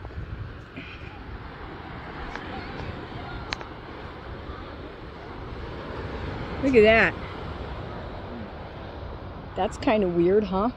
Look at that. That's kind of weird, huh?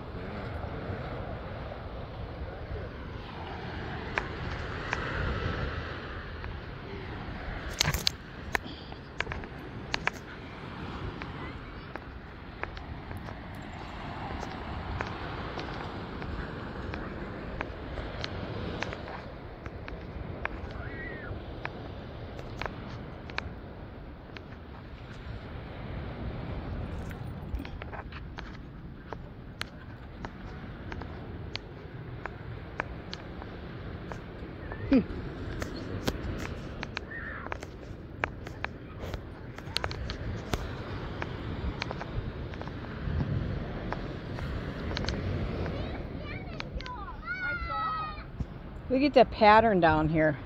Look at the pattern down here.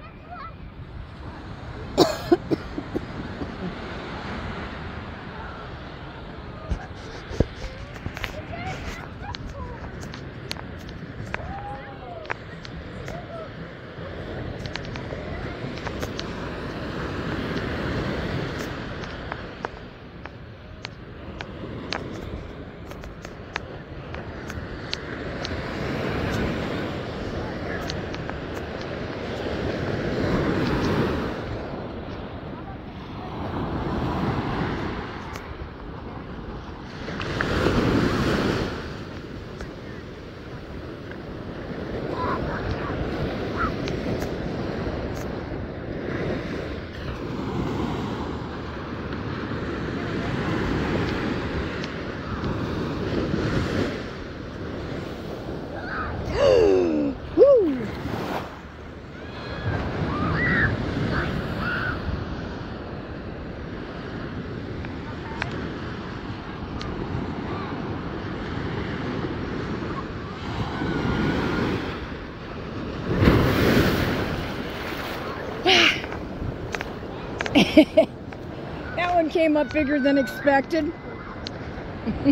that one came up bigger than expected.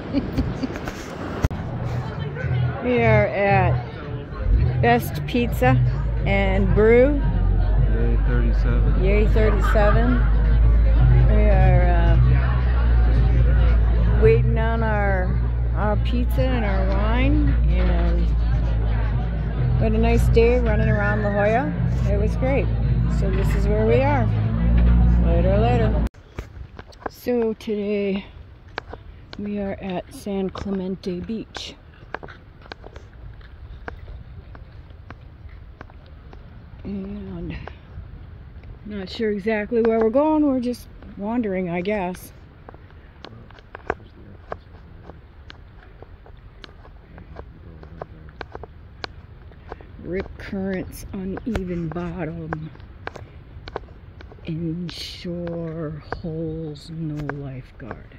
we are at Best Pizza and Brew, Yay, 37. Yay 37. We are uh, waiting on our, our pizza and our wine, and we had a nice day running around La Jolla. It was great. So this is where we are. Later, later. So today we are at San Clemente Beach. And not sure exactly where we're going. We're just wandering, I guess. Rip currents, uneven bottom, inshore holes, no lifeguard.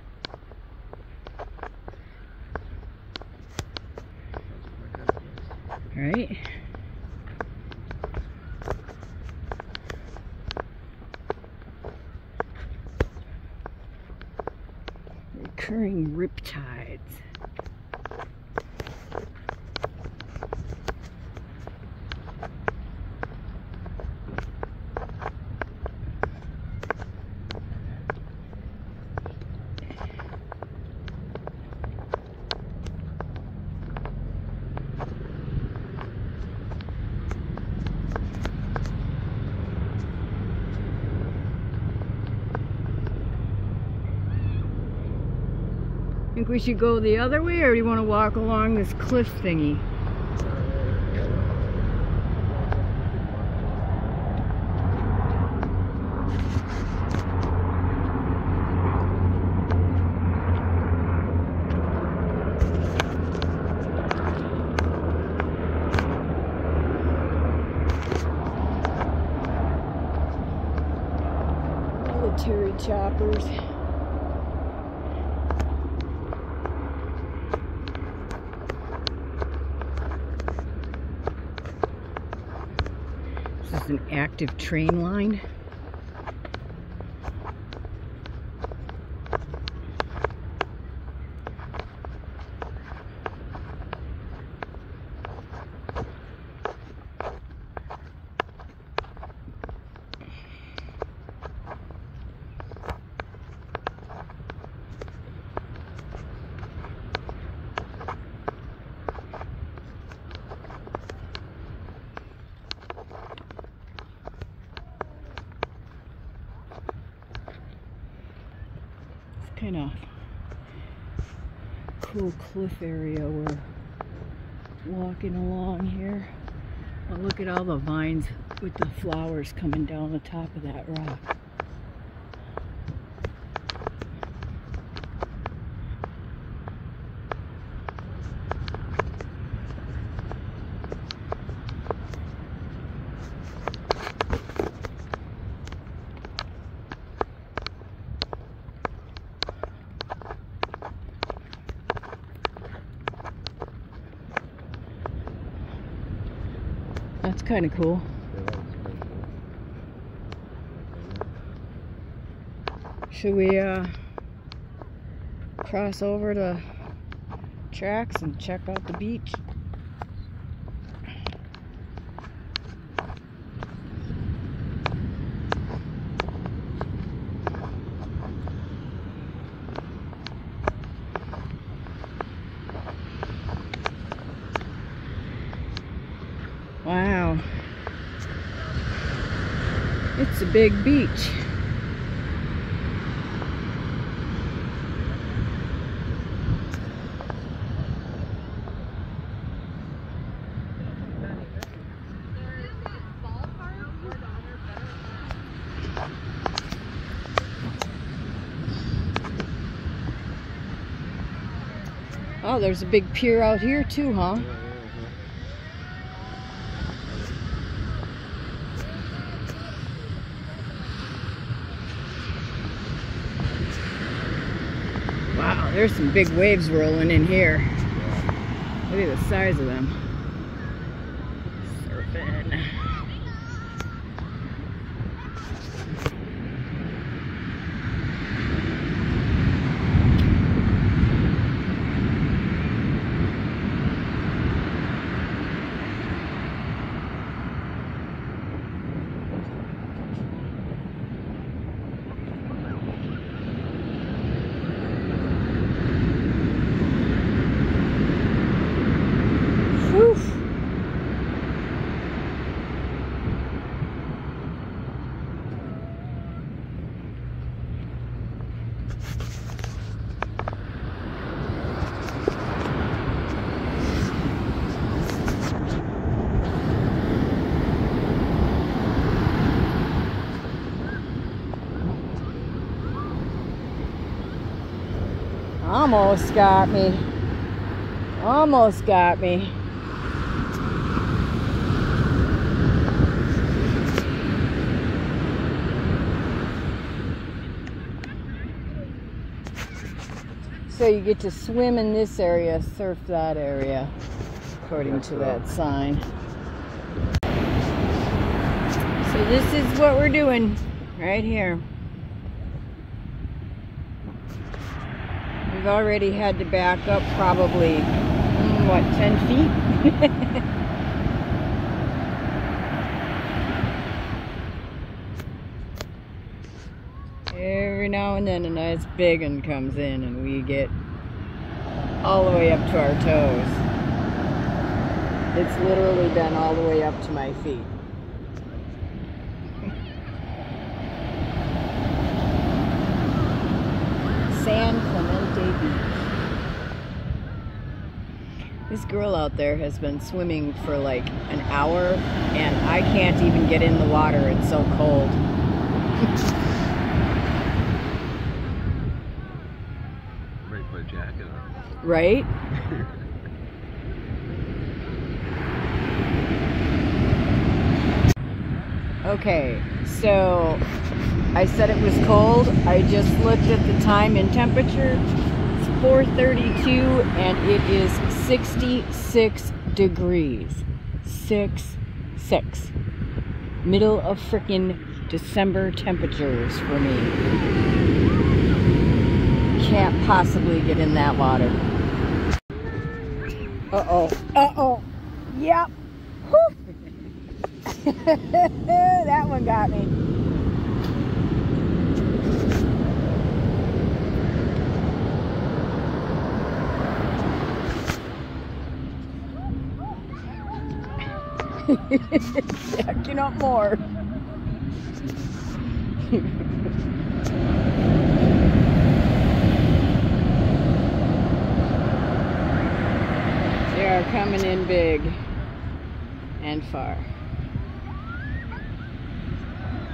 Right? Recurring riptides. Think we should go the other way or do you want to walk along this cliff thingy? Military choppers. This is an active train line. It's kind of cool cliff area we're walking along here. Look at all the vines with the flowers coming down the top of that rock. Kind of cool. Should we uh, cross over to tracks and check out the beach? Wow. It's a big beach. Oh, there's a big pier out here too, huh? Wow, there's some big waves rolling in here. Look at the size of them. Surfing. Whew. Almost got me. Almost got me. So you get to swim in this area, surf that area, according to that sign. So this is what we're doing right here. We've already had to back up probably, mm, what, 10 feet? Every now and then a nice big one comes in and we get all the way up to our toes. It's literally been all the way up to my feet. San Clemente Beach. This girl out there has been swimming for like an hour and I can't even get in the water. It's so cold. To put jacket on. Right? Okay, so I said it was cold. I just looked at the time and temperature. It's 4:32 and it is 66 degrees. 6 6. Middle of frickin' December temperatures for me. Can't possibly get in that water. Uh-oh. Uh-oh. Yep. That one got me. Backing up more. They are coming in big and far.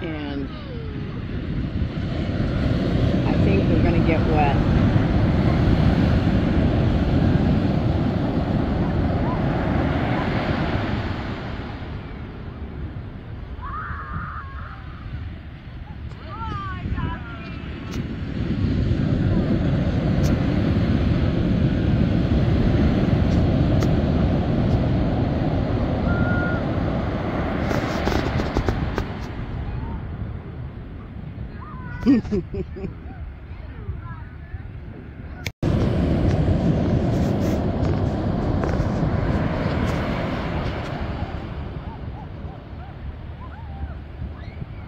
And I think we're going to get wet.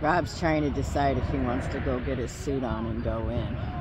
Rob's trying to decide if he wants to go get his suit on and go in.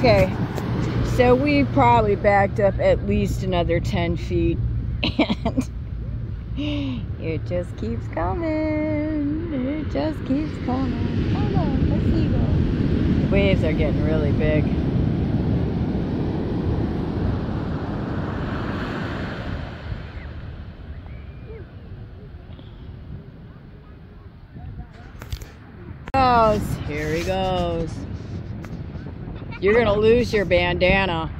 Okay, so we probably backed up at least another 10 feet and it just keeps coming. It just keeps coming. Come on, let's see go. The waves are getting really big. Goes. Here he goes. You're gonna lose your bandana.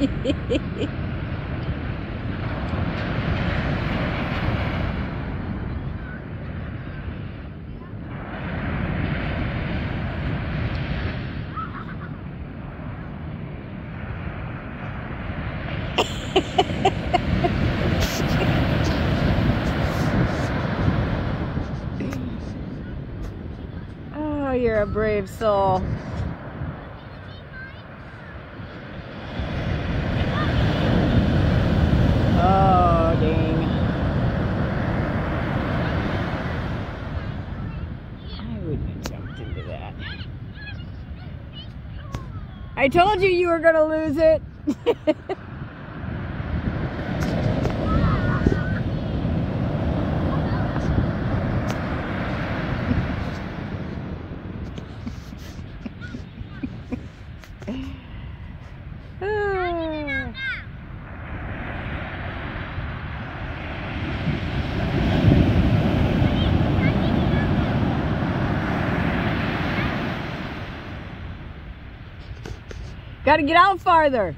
Oh, brave soul. Oh. I told you you were going to lose it. Got to get out farther.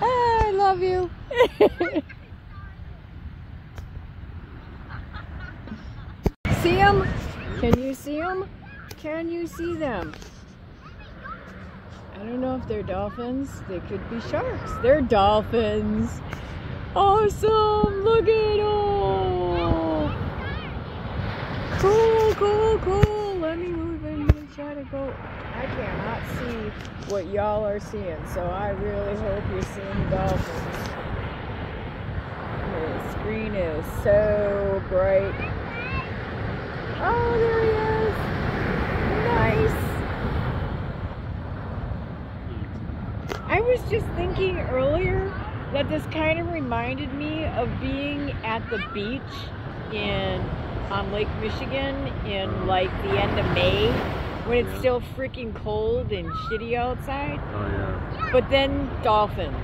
Ah, I love you. see them? Can you see them? Can you see them? I don't know if they're dolphins. They could be sharks. They're dolphins. Awesome! Look at them! Cool, cool, cool. Let me move in and try to go. I cannot see what y'all are seeing, so I really hope you're seeing dolphins. The screen is so bright. Oh, there he is. Nice. I was just thinking earlier that this kind of reminded me of being at the beach in on Lake Michigan in like the end of May when it's still freaking cold and shitty outside. Oh yeah. But then dolphins.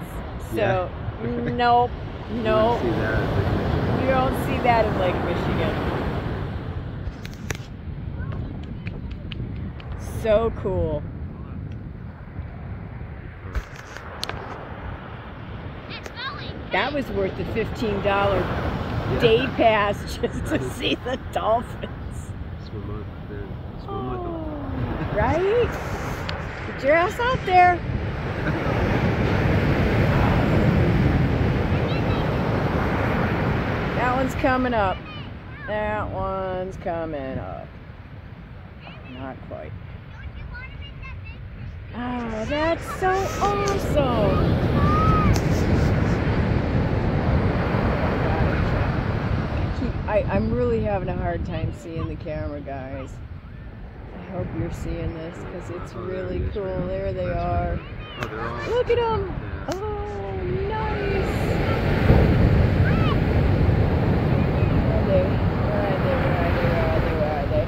So Yeah. nope, You nope. don't see that You don't see that in Lake Michigan. So cool. That was worth the $15 day pass just to see the dolphins. Swim with them. Swim. Oh, right? Get your ass out there. That one's coming up. That one's coming up. Not quite. Oh, that's so awesome. I I'm really having a hard time seeing the camera, guys. I hope you're seeing this because it's Oh, really cool. There they are. Oh. Look at them. Oh, nice. Where are they? Where are they? Where are they? Where are they? Where are they?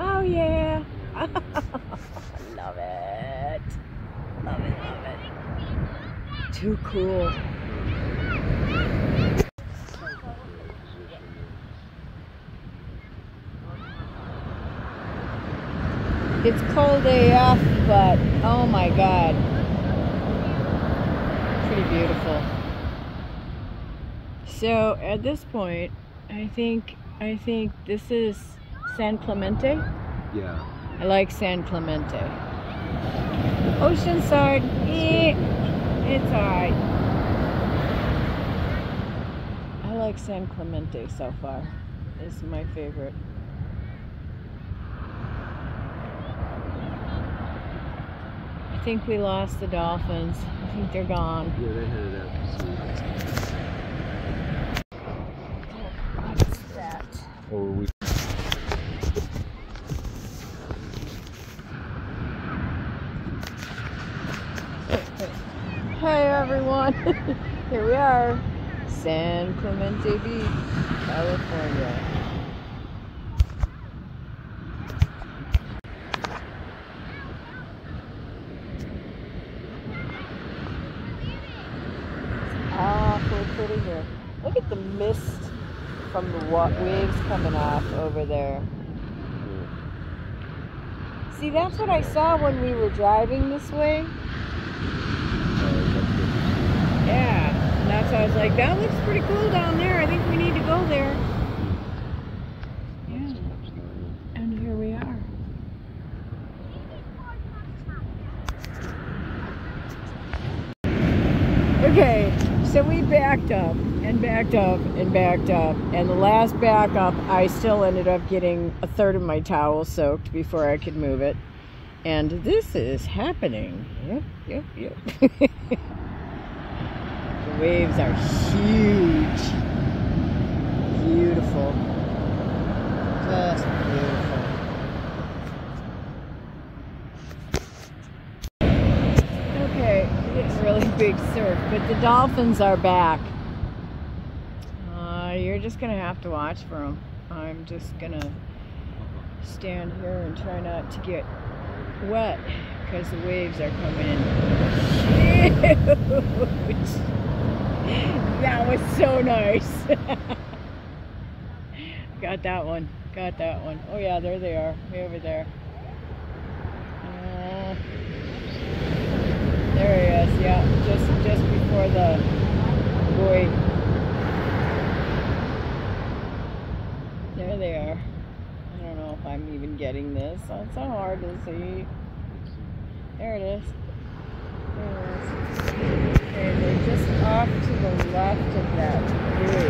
Oh, yeah. love it. Love it, love it. Too cool. It's cold AF, but oh my god. Pretty beautiful. So at this point, I think I think this is San Clemente. Yeah. I like San Clemente. Oceanside, eh, it's alright. I like San Clemente so far. It's my favorite. I think we lost the dolphins. I think they're gone. Yeah, they headed out to sea. What's that? Or we. Hey everyone, here we are, San Clemente Beach, California. Awfully pretty here. Look at the mist from the wa- waves coming off over there. See, that's what I saw when we were driving this way. Yeah, that's why I was like, that looks pretty cool down there. I think we need to go there. Yeah, and here we are. Okay, so we backed up and backed up and backed up, and the last backup, I still ended up getting a third of my towel soaked before I could move it. And this is happening. Yep, yep, yep. the waves are huge. Beautiful. Just beautiful. Okay, it's really big surf, but the dolphins are back. You're just gonna have to watch for them. I'm just gonna stand here and try not to get wet because the waves are coming in. That was so nice. Got that one. Got that one. Oh yeah, there they are. Way over there. Uh, there he is. Yeah, just just before the buoy. There they are. I don't know if I'm even getting this. It's so hard to see. There it is. There it is. Okay, they're just off to the left of that buoy.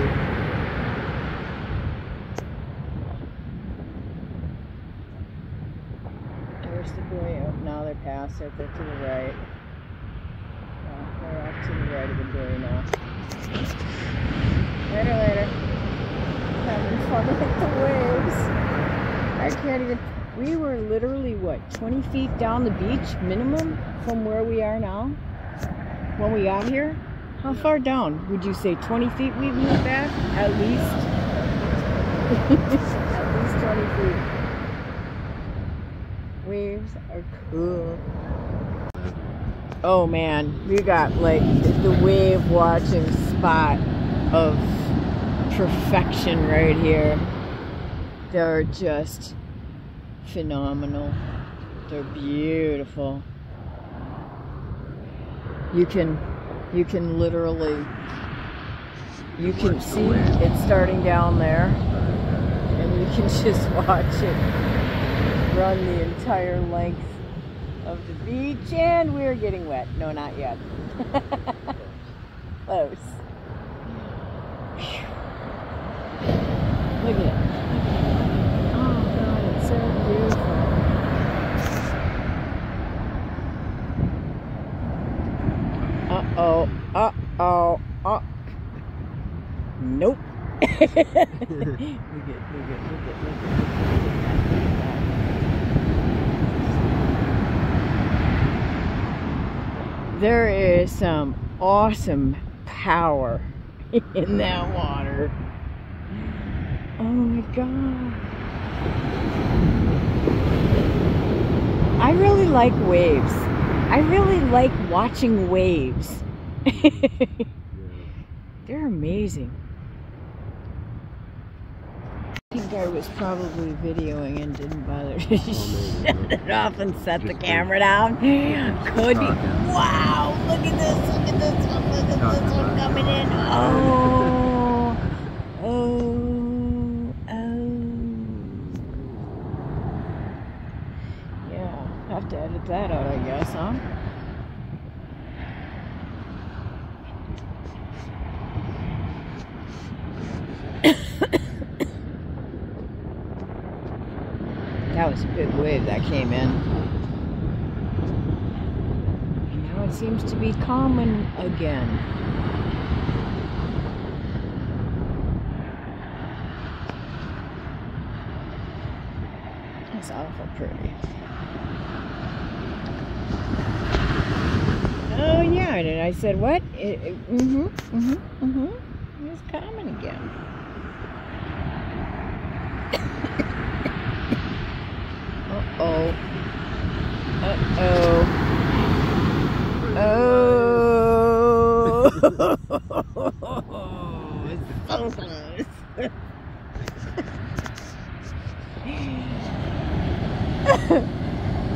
There's the buoy. Oh, now they're past it. They're to the right. Yeah, they're off to the right of the buoy now. Later, later. Having fun with the waves. I can't even. We were literally, what, 20 feet down the beach minimum from where we are now? When we got here? How far down? Would you say 20 feet we've moved back? At least? At least 20 feet. Waves are cool. Oh man, we got like the wave watching spot of perfection right here. They're just phenomenal. They're beautiful. You can you can literally you can see it starting down there and you can just watch it run the entire length of the beach and we're getting wet. No, not yet. Close. Look at it. Oh god, it's so beautiful. Oh, uh. Nope. at, look at that. There is some awesome power in that water. Oh my god. I really like waves. I really like watching waves. They're amazing. I think I was probably videoing and didn't bother to shut it off and set the Just camera down. Could be. Wow! Look at this! Look at this one! Look at this one about coming in! Oh! Oh! Oh! Yeah, have to edit that out, I guess, huh? That was a big wave that came in. And now it seems to be calming again. It's awful pretty. Oh yeah, and I said what? Mm-hmm, mm-hmm, mm-hmm. It's calming again. Uh-oh. Uh-oh. Oh. it's so close.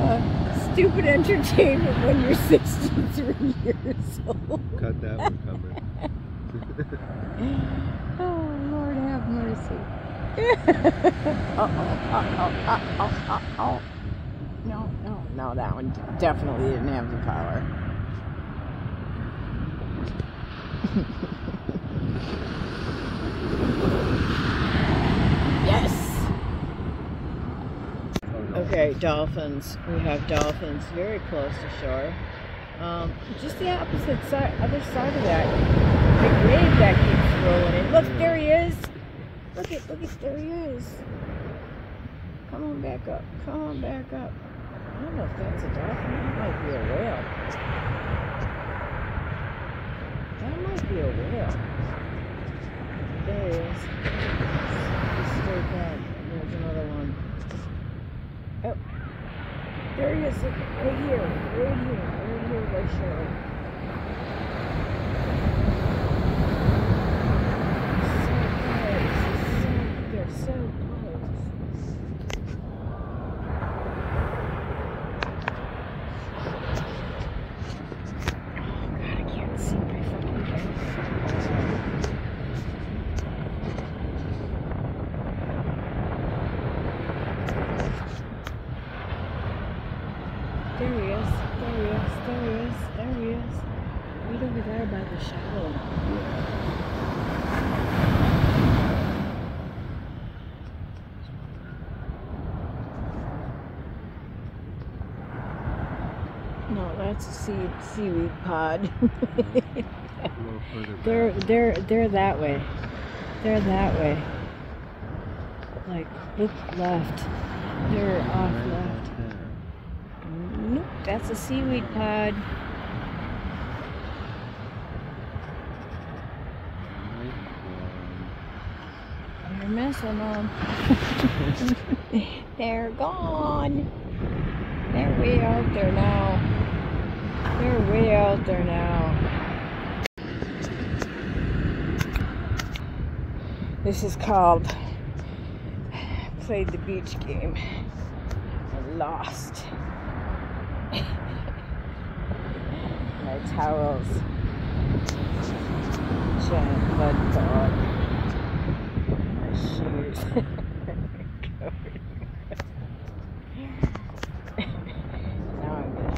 uh, stupid entertainment when you're 63 years old. Cut that one coming. Oh, Lord have mercy. uh-oh, uh-oh, uh-oh, uh-oh. No, no, no, that one definitely didn't have the power. yes! Okay, dolphins. We have dolphins very close to shore. Um, just the opposite side, other side of that big wave that keeps rolling in. Look, there he is. Look at, look at, there he is. Come on back up. Come on back up. I don't know if that's a dolphin. That might be a whale. That might be a whale. There he is. Straight. There's another one. Oh. There he is. Right here. Right here. Right here by shore. So close. So, they're so close. Oh god, I can't see my fucking face. There he is. There he is. There he is. There he is. Right over there by the shallow. No, that's a sea, seaweed pod. A little further they're they're they're that way. They're that way. Like look left. They're off left. Nope, that's a seaweed pod. You're missing them. They're gone. They're way out there now. They're way out there now. This is called played the beach game. I lost. My towels. Giant mud dog. My shoes. now I'm gonna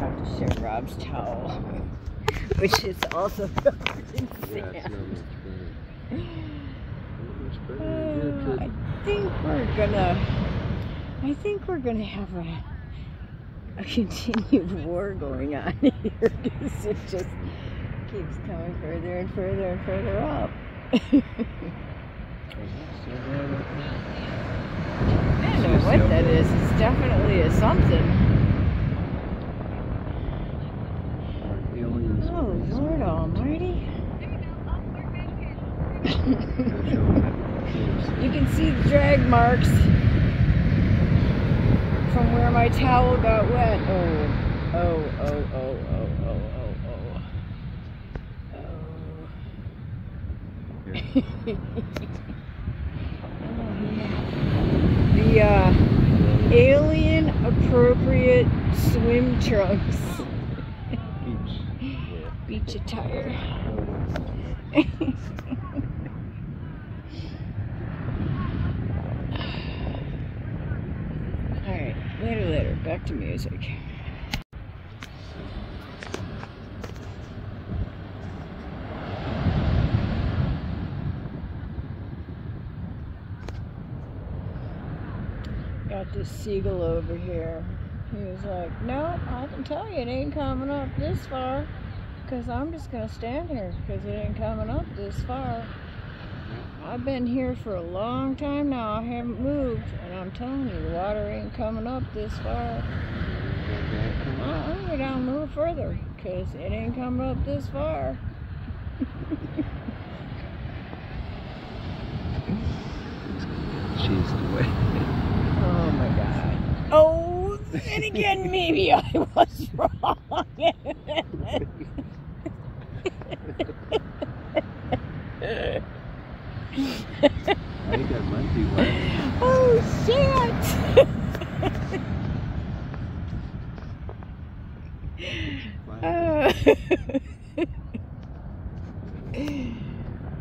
have Rob's towel, which is also covered in Yeah, sand. not much better. Not much better. Uh, I think we're gonna. I think we're gonna have a a continued war going on here because it just keeps coming further and further and further up. I don't know what that is. It's definitely a something. Oh, Lord Almighty. You can see the drag marks from where my towel got wet. Oh, oh, oh, oh, oh, oh, oh, oh. the uh, alien appropriate swim trunks. Beach attire. Alright, later, later. Back to music. Got this seagull over here. He was like, no, I can tell you it ain't coming up this far. Because I'm just going to stand here because it ain't coming up this far. I've been here for a long time now. I haven't moved. And I'm telling you, the water ain't coming up this far. Uh-uh, I'm going to go down a little further because it ain't coming up this far. She's the way. Oh my god. Oh, and again, maybe I was wrong. I think I might be wet. oh shit!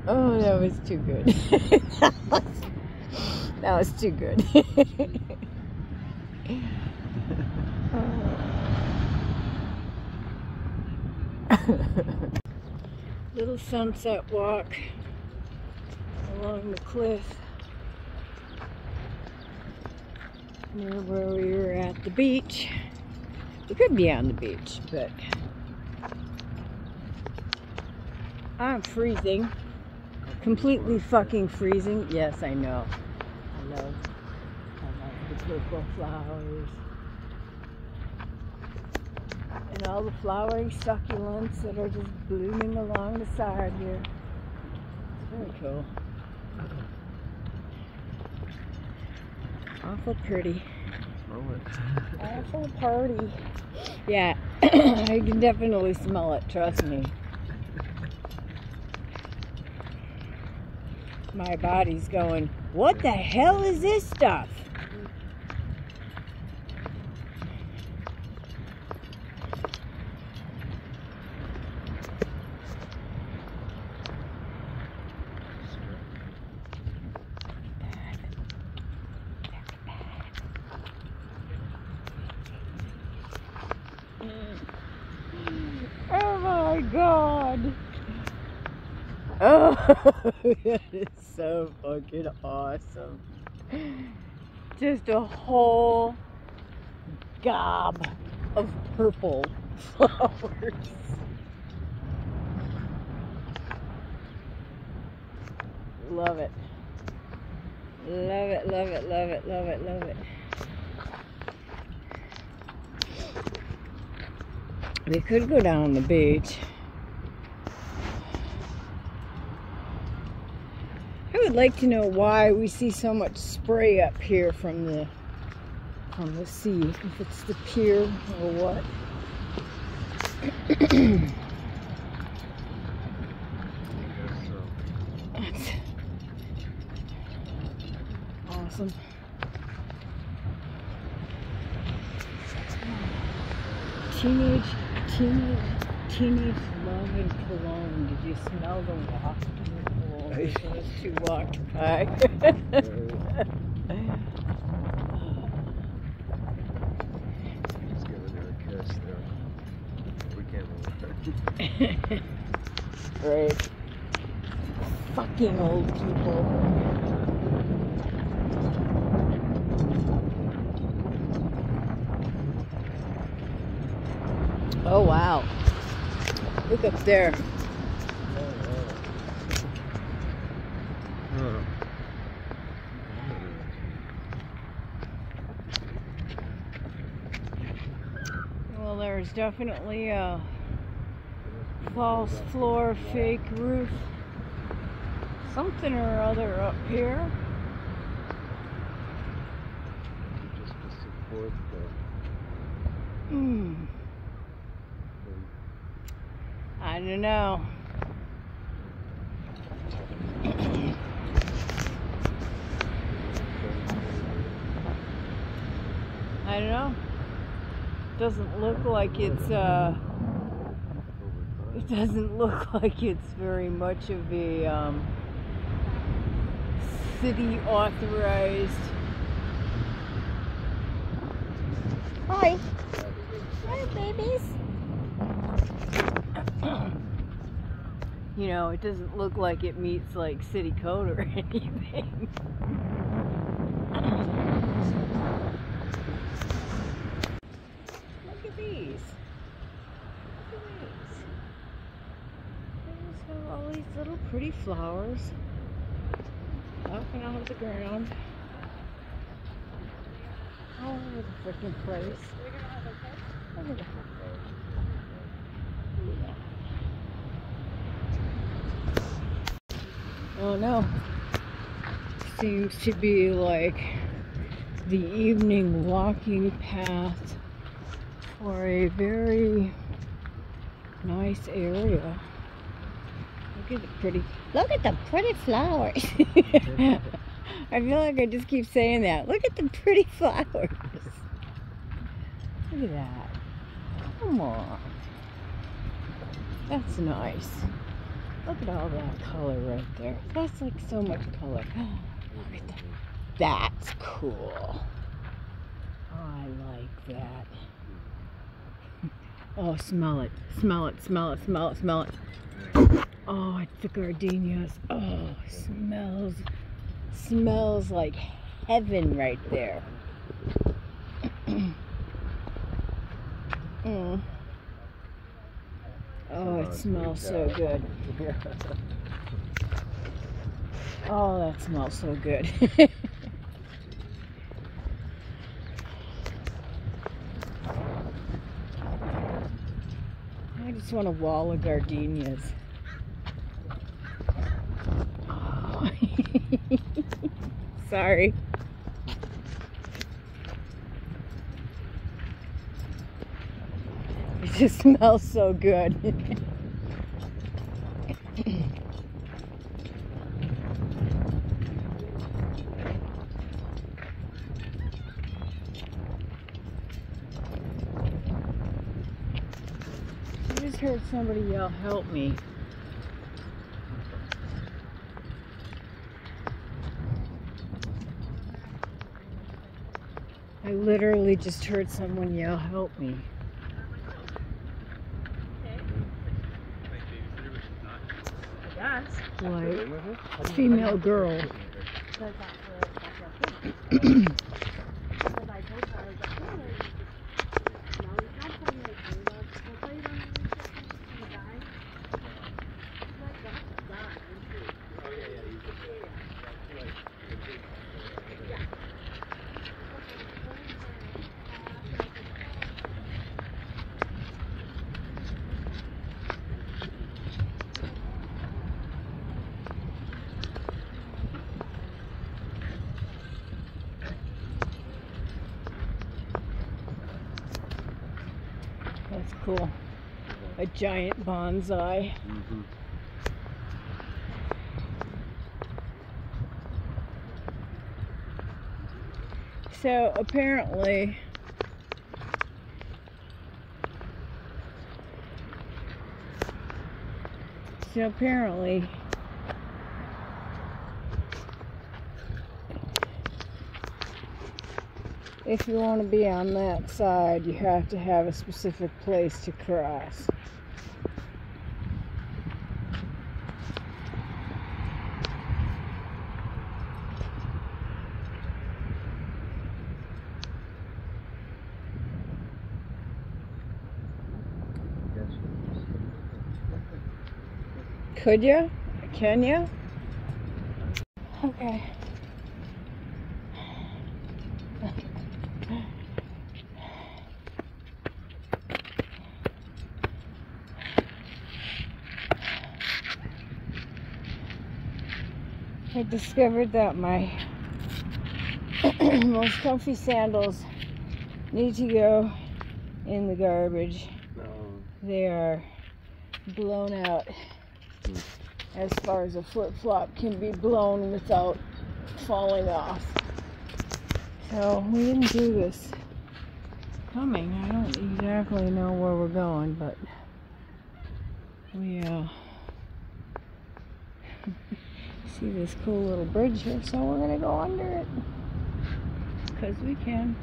Oh, that was too good. that was too good. Little sunset walk along the cliff near where we were at the beach. We could be on the beach, but I'm freezing. Completely fucking freezing. Yes, I know. I love, I love the purple flowers. And all the flowering succulents that are just blooming along the side here. It's very cool. Awful pretty. Awful party. Yeah, I can definitely smell it, trust me. My body's going, what the hell is this stuff? Oh my god. Oh, that is so fucking awesome. Just a whole gob of purple flowers. Love it. Love it, love it, love it, love it, love it. We could go down the beach. Would like to know why we see so much spray up here from the from the sea. If it's the pier or what. That's awesome. Teenage, teenage, teenage love and cologne. Did you smell the waft as she walked by? Giving her a kiss there. We can't move. right. Fucking old people. Oh wow. Look up there. Oh. Well, there's definitely a false floor, fake roof, something or other up here. Just to support the. Hmm. I don't know. I don't know. Doesn't look like it's uh it doesn't look like it's very much of a um, city authorized Hi. Hi babies. you know, it doesn't look like it meets like city code or anything. Look at these. Look at these. They just have all these little pretty flowers up and out of the ground. All over the freaking place. Look at that. Oh no. Seems to be like the evening walking path for a very nice area. Look at the pretty look at the pretty flowers. I feel like I just keep saying that. Look at the pretty flowers. Look at that. Come on. That's nice. Look at all that color right there. That's like so much color. Look at that. That's cool. I like that. Oh, smell it. Smell it, smell it, smell it, smell it. Oh, it's the gardenias. Oh, smells smells like heaven right there. mm. Oh, it smells so good. Oh, that smells so good. I want a wall of gardenias. Sorry. It just smells so good. I just heard somebody yell, help me. I literally just heard someone yell, help me. Like, female girl. giant bonsai. Mm-hmm. So apparently, so apparently, if you want to be on that side, you have to have a specific place to cross. Could you? Can you? Okay. I discovered that my most comfy sandals need to go in the garbage. No. They are blown out as far as a flip flop can be blown without falling off. So we didn't do this coming. I don't exactly know where we're going, but we uh, see this cool little bridge here, so we're gonna go under it because we can.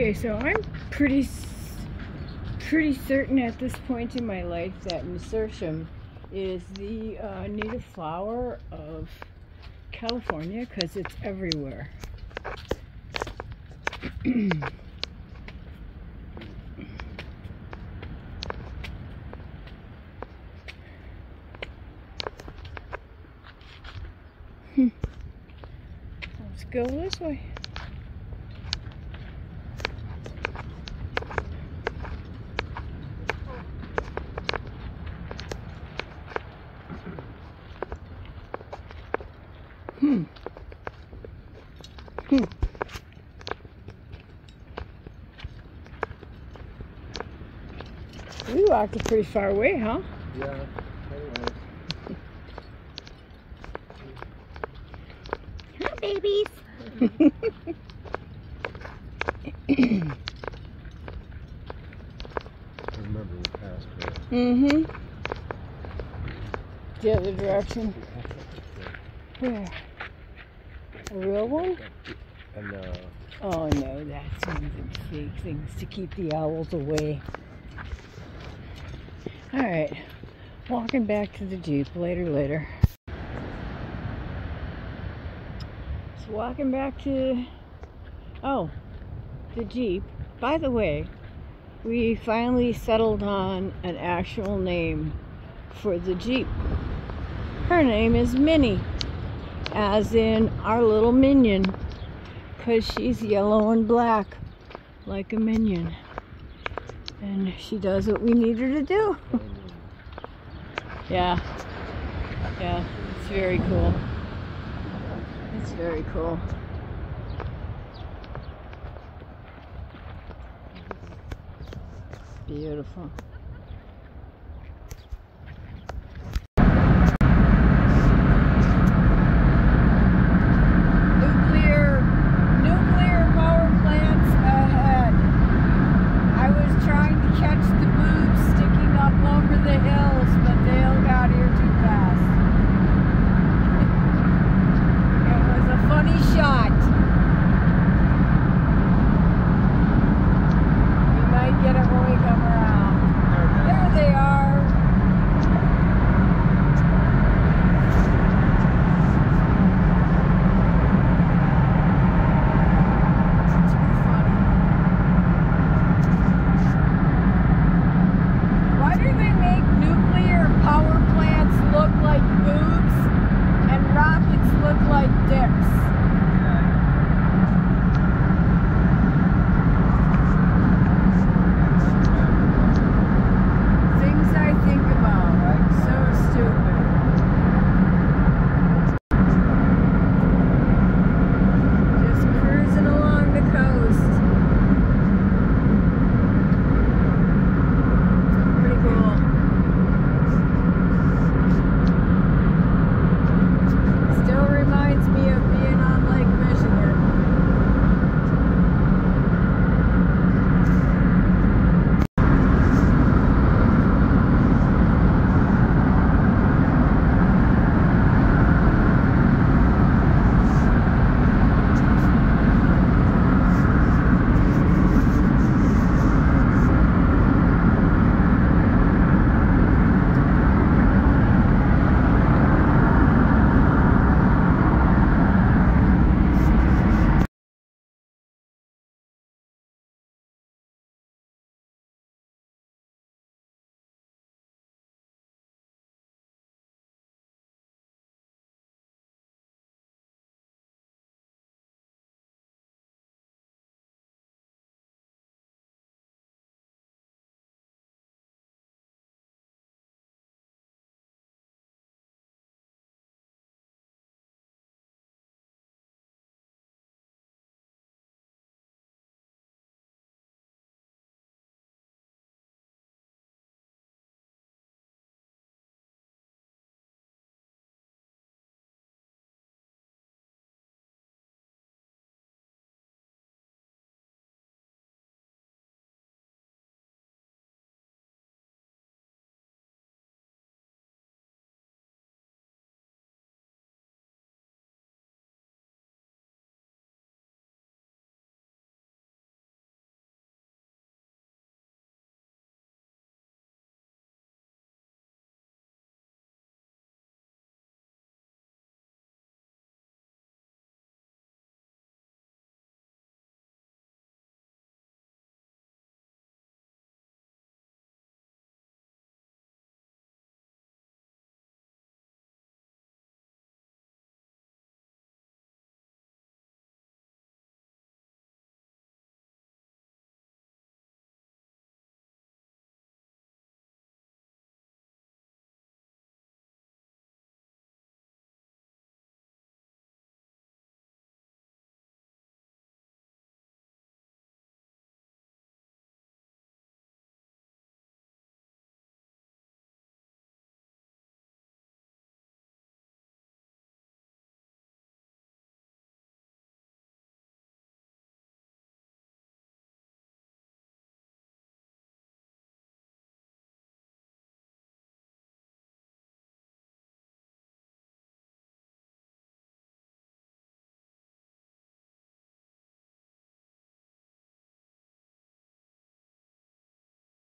Okay, so I'm pretty pretty certain at this point in my life that nasturtium is the uh, native flower of California because it's everywhere. Hmm. Let's go this way. Hmm. Hmm. We walked a pretty far away, huh? Yeah. Anyways. Hi, babies. I remember we passed her. mm-hmm. The other direction. Where? A real one? And uh, Oh no, that's one of them fake things to keep the owls away. Alright, walking back to the Jeep later, later. So walking back to, oh, the Jeep. By the way, we finally settled on an actual name for the Jeep. Her name is Minnie, as in our little minion because she's yellow and black like a minion and she does what we need her to do yeah. Yeah it's very cool. It's very cool. Beautiful look like this.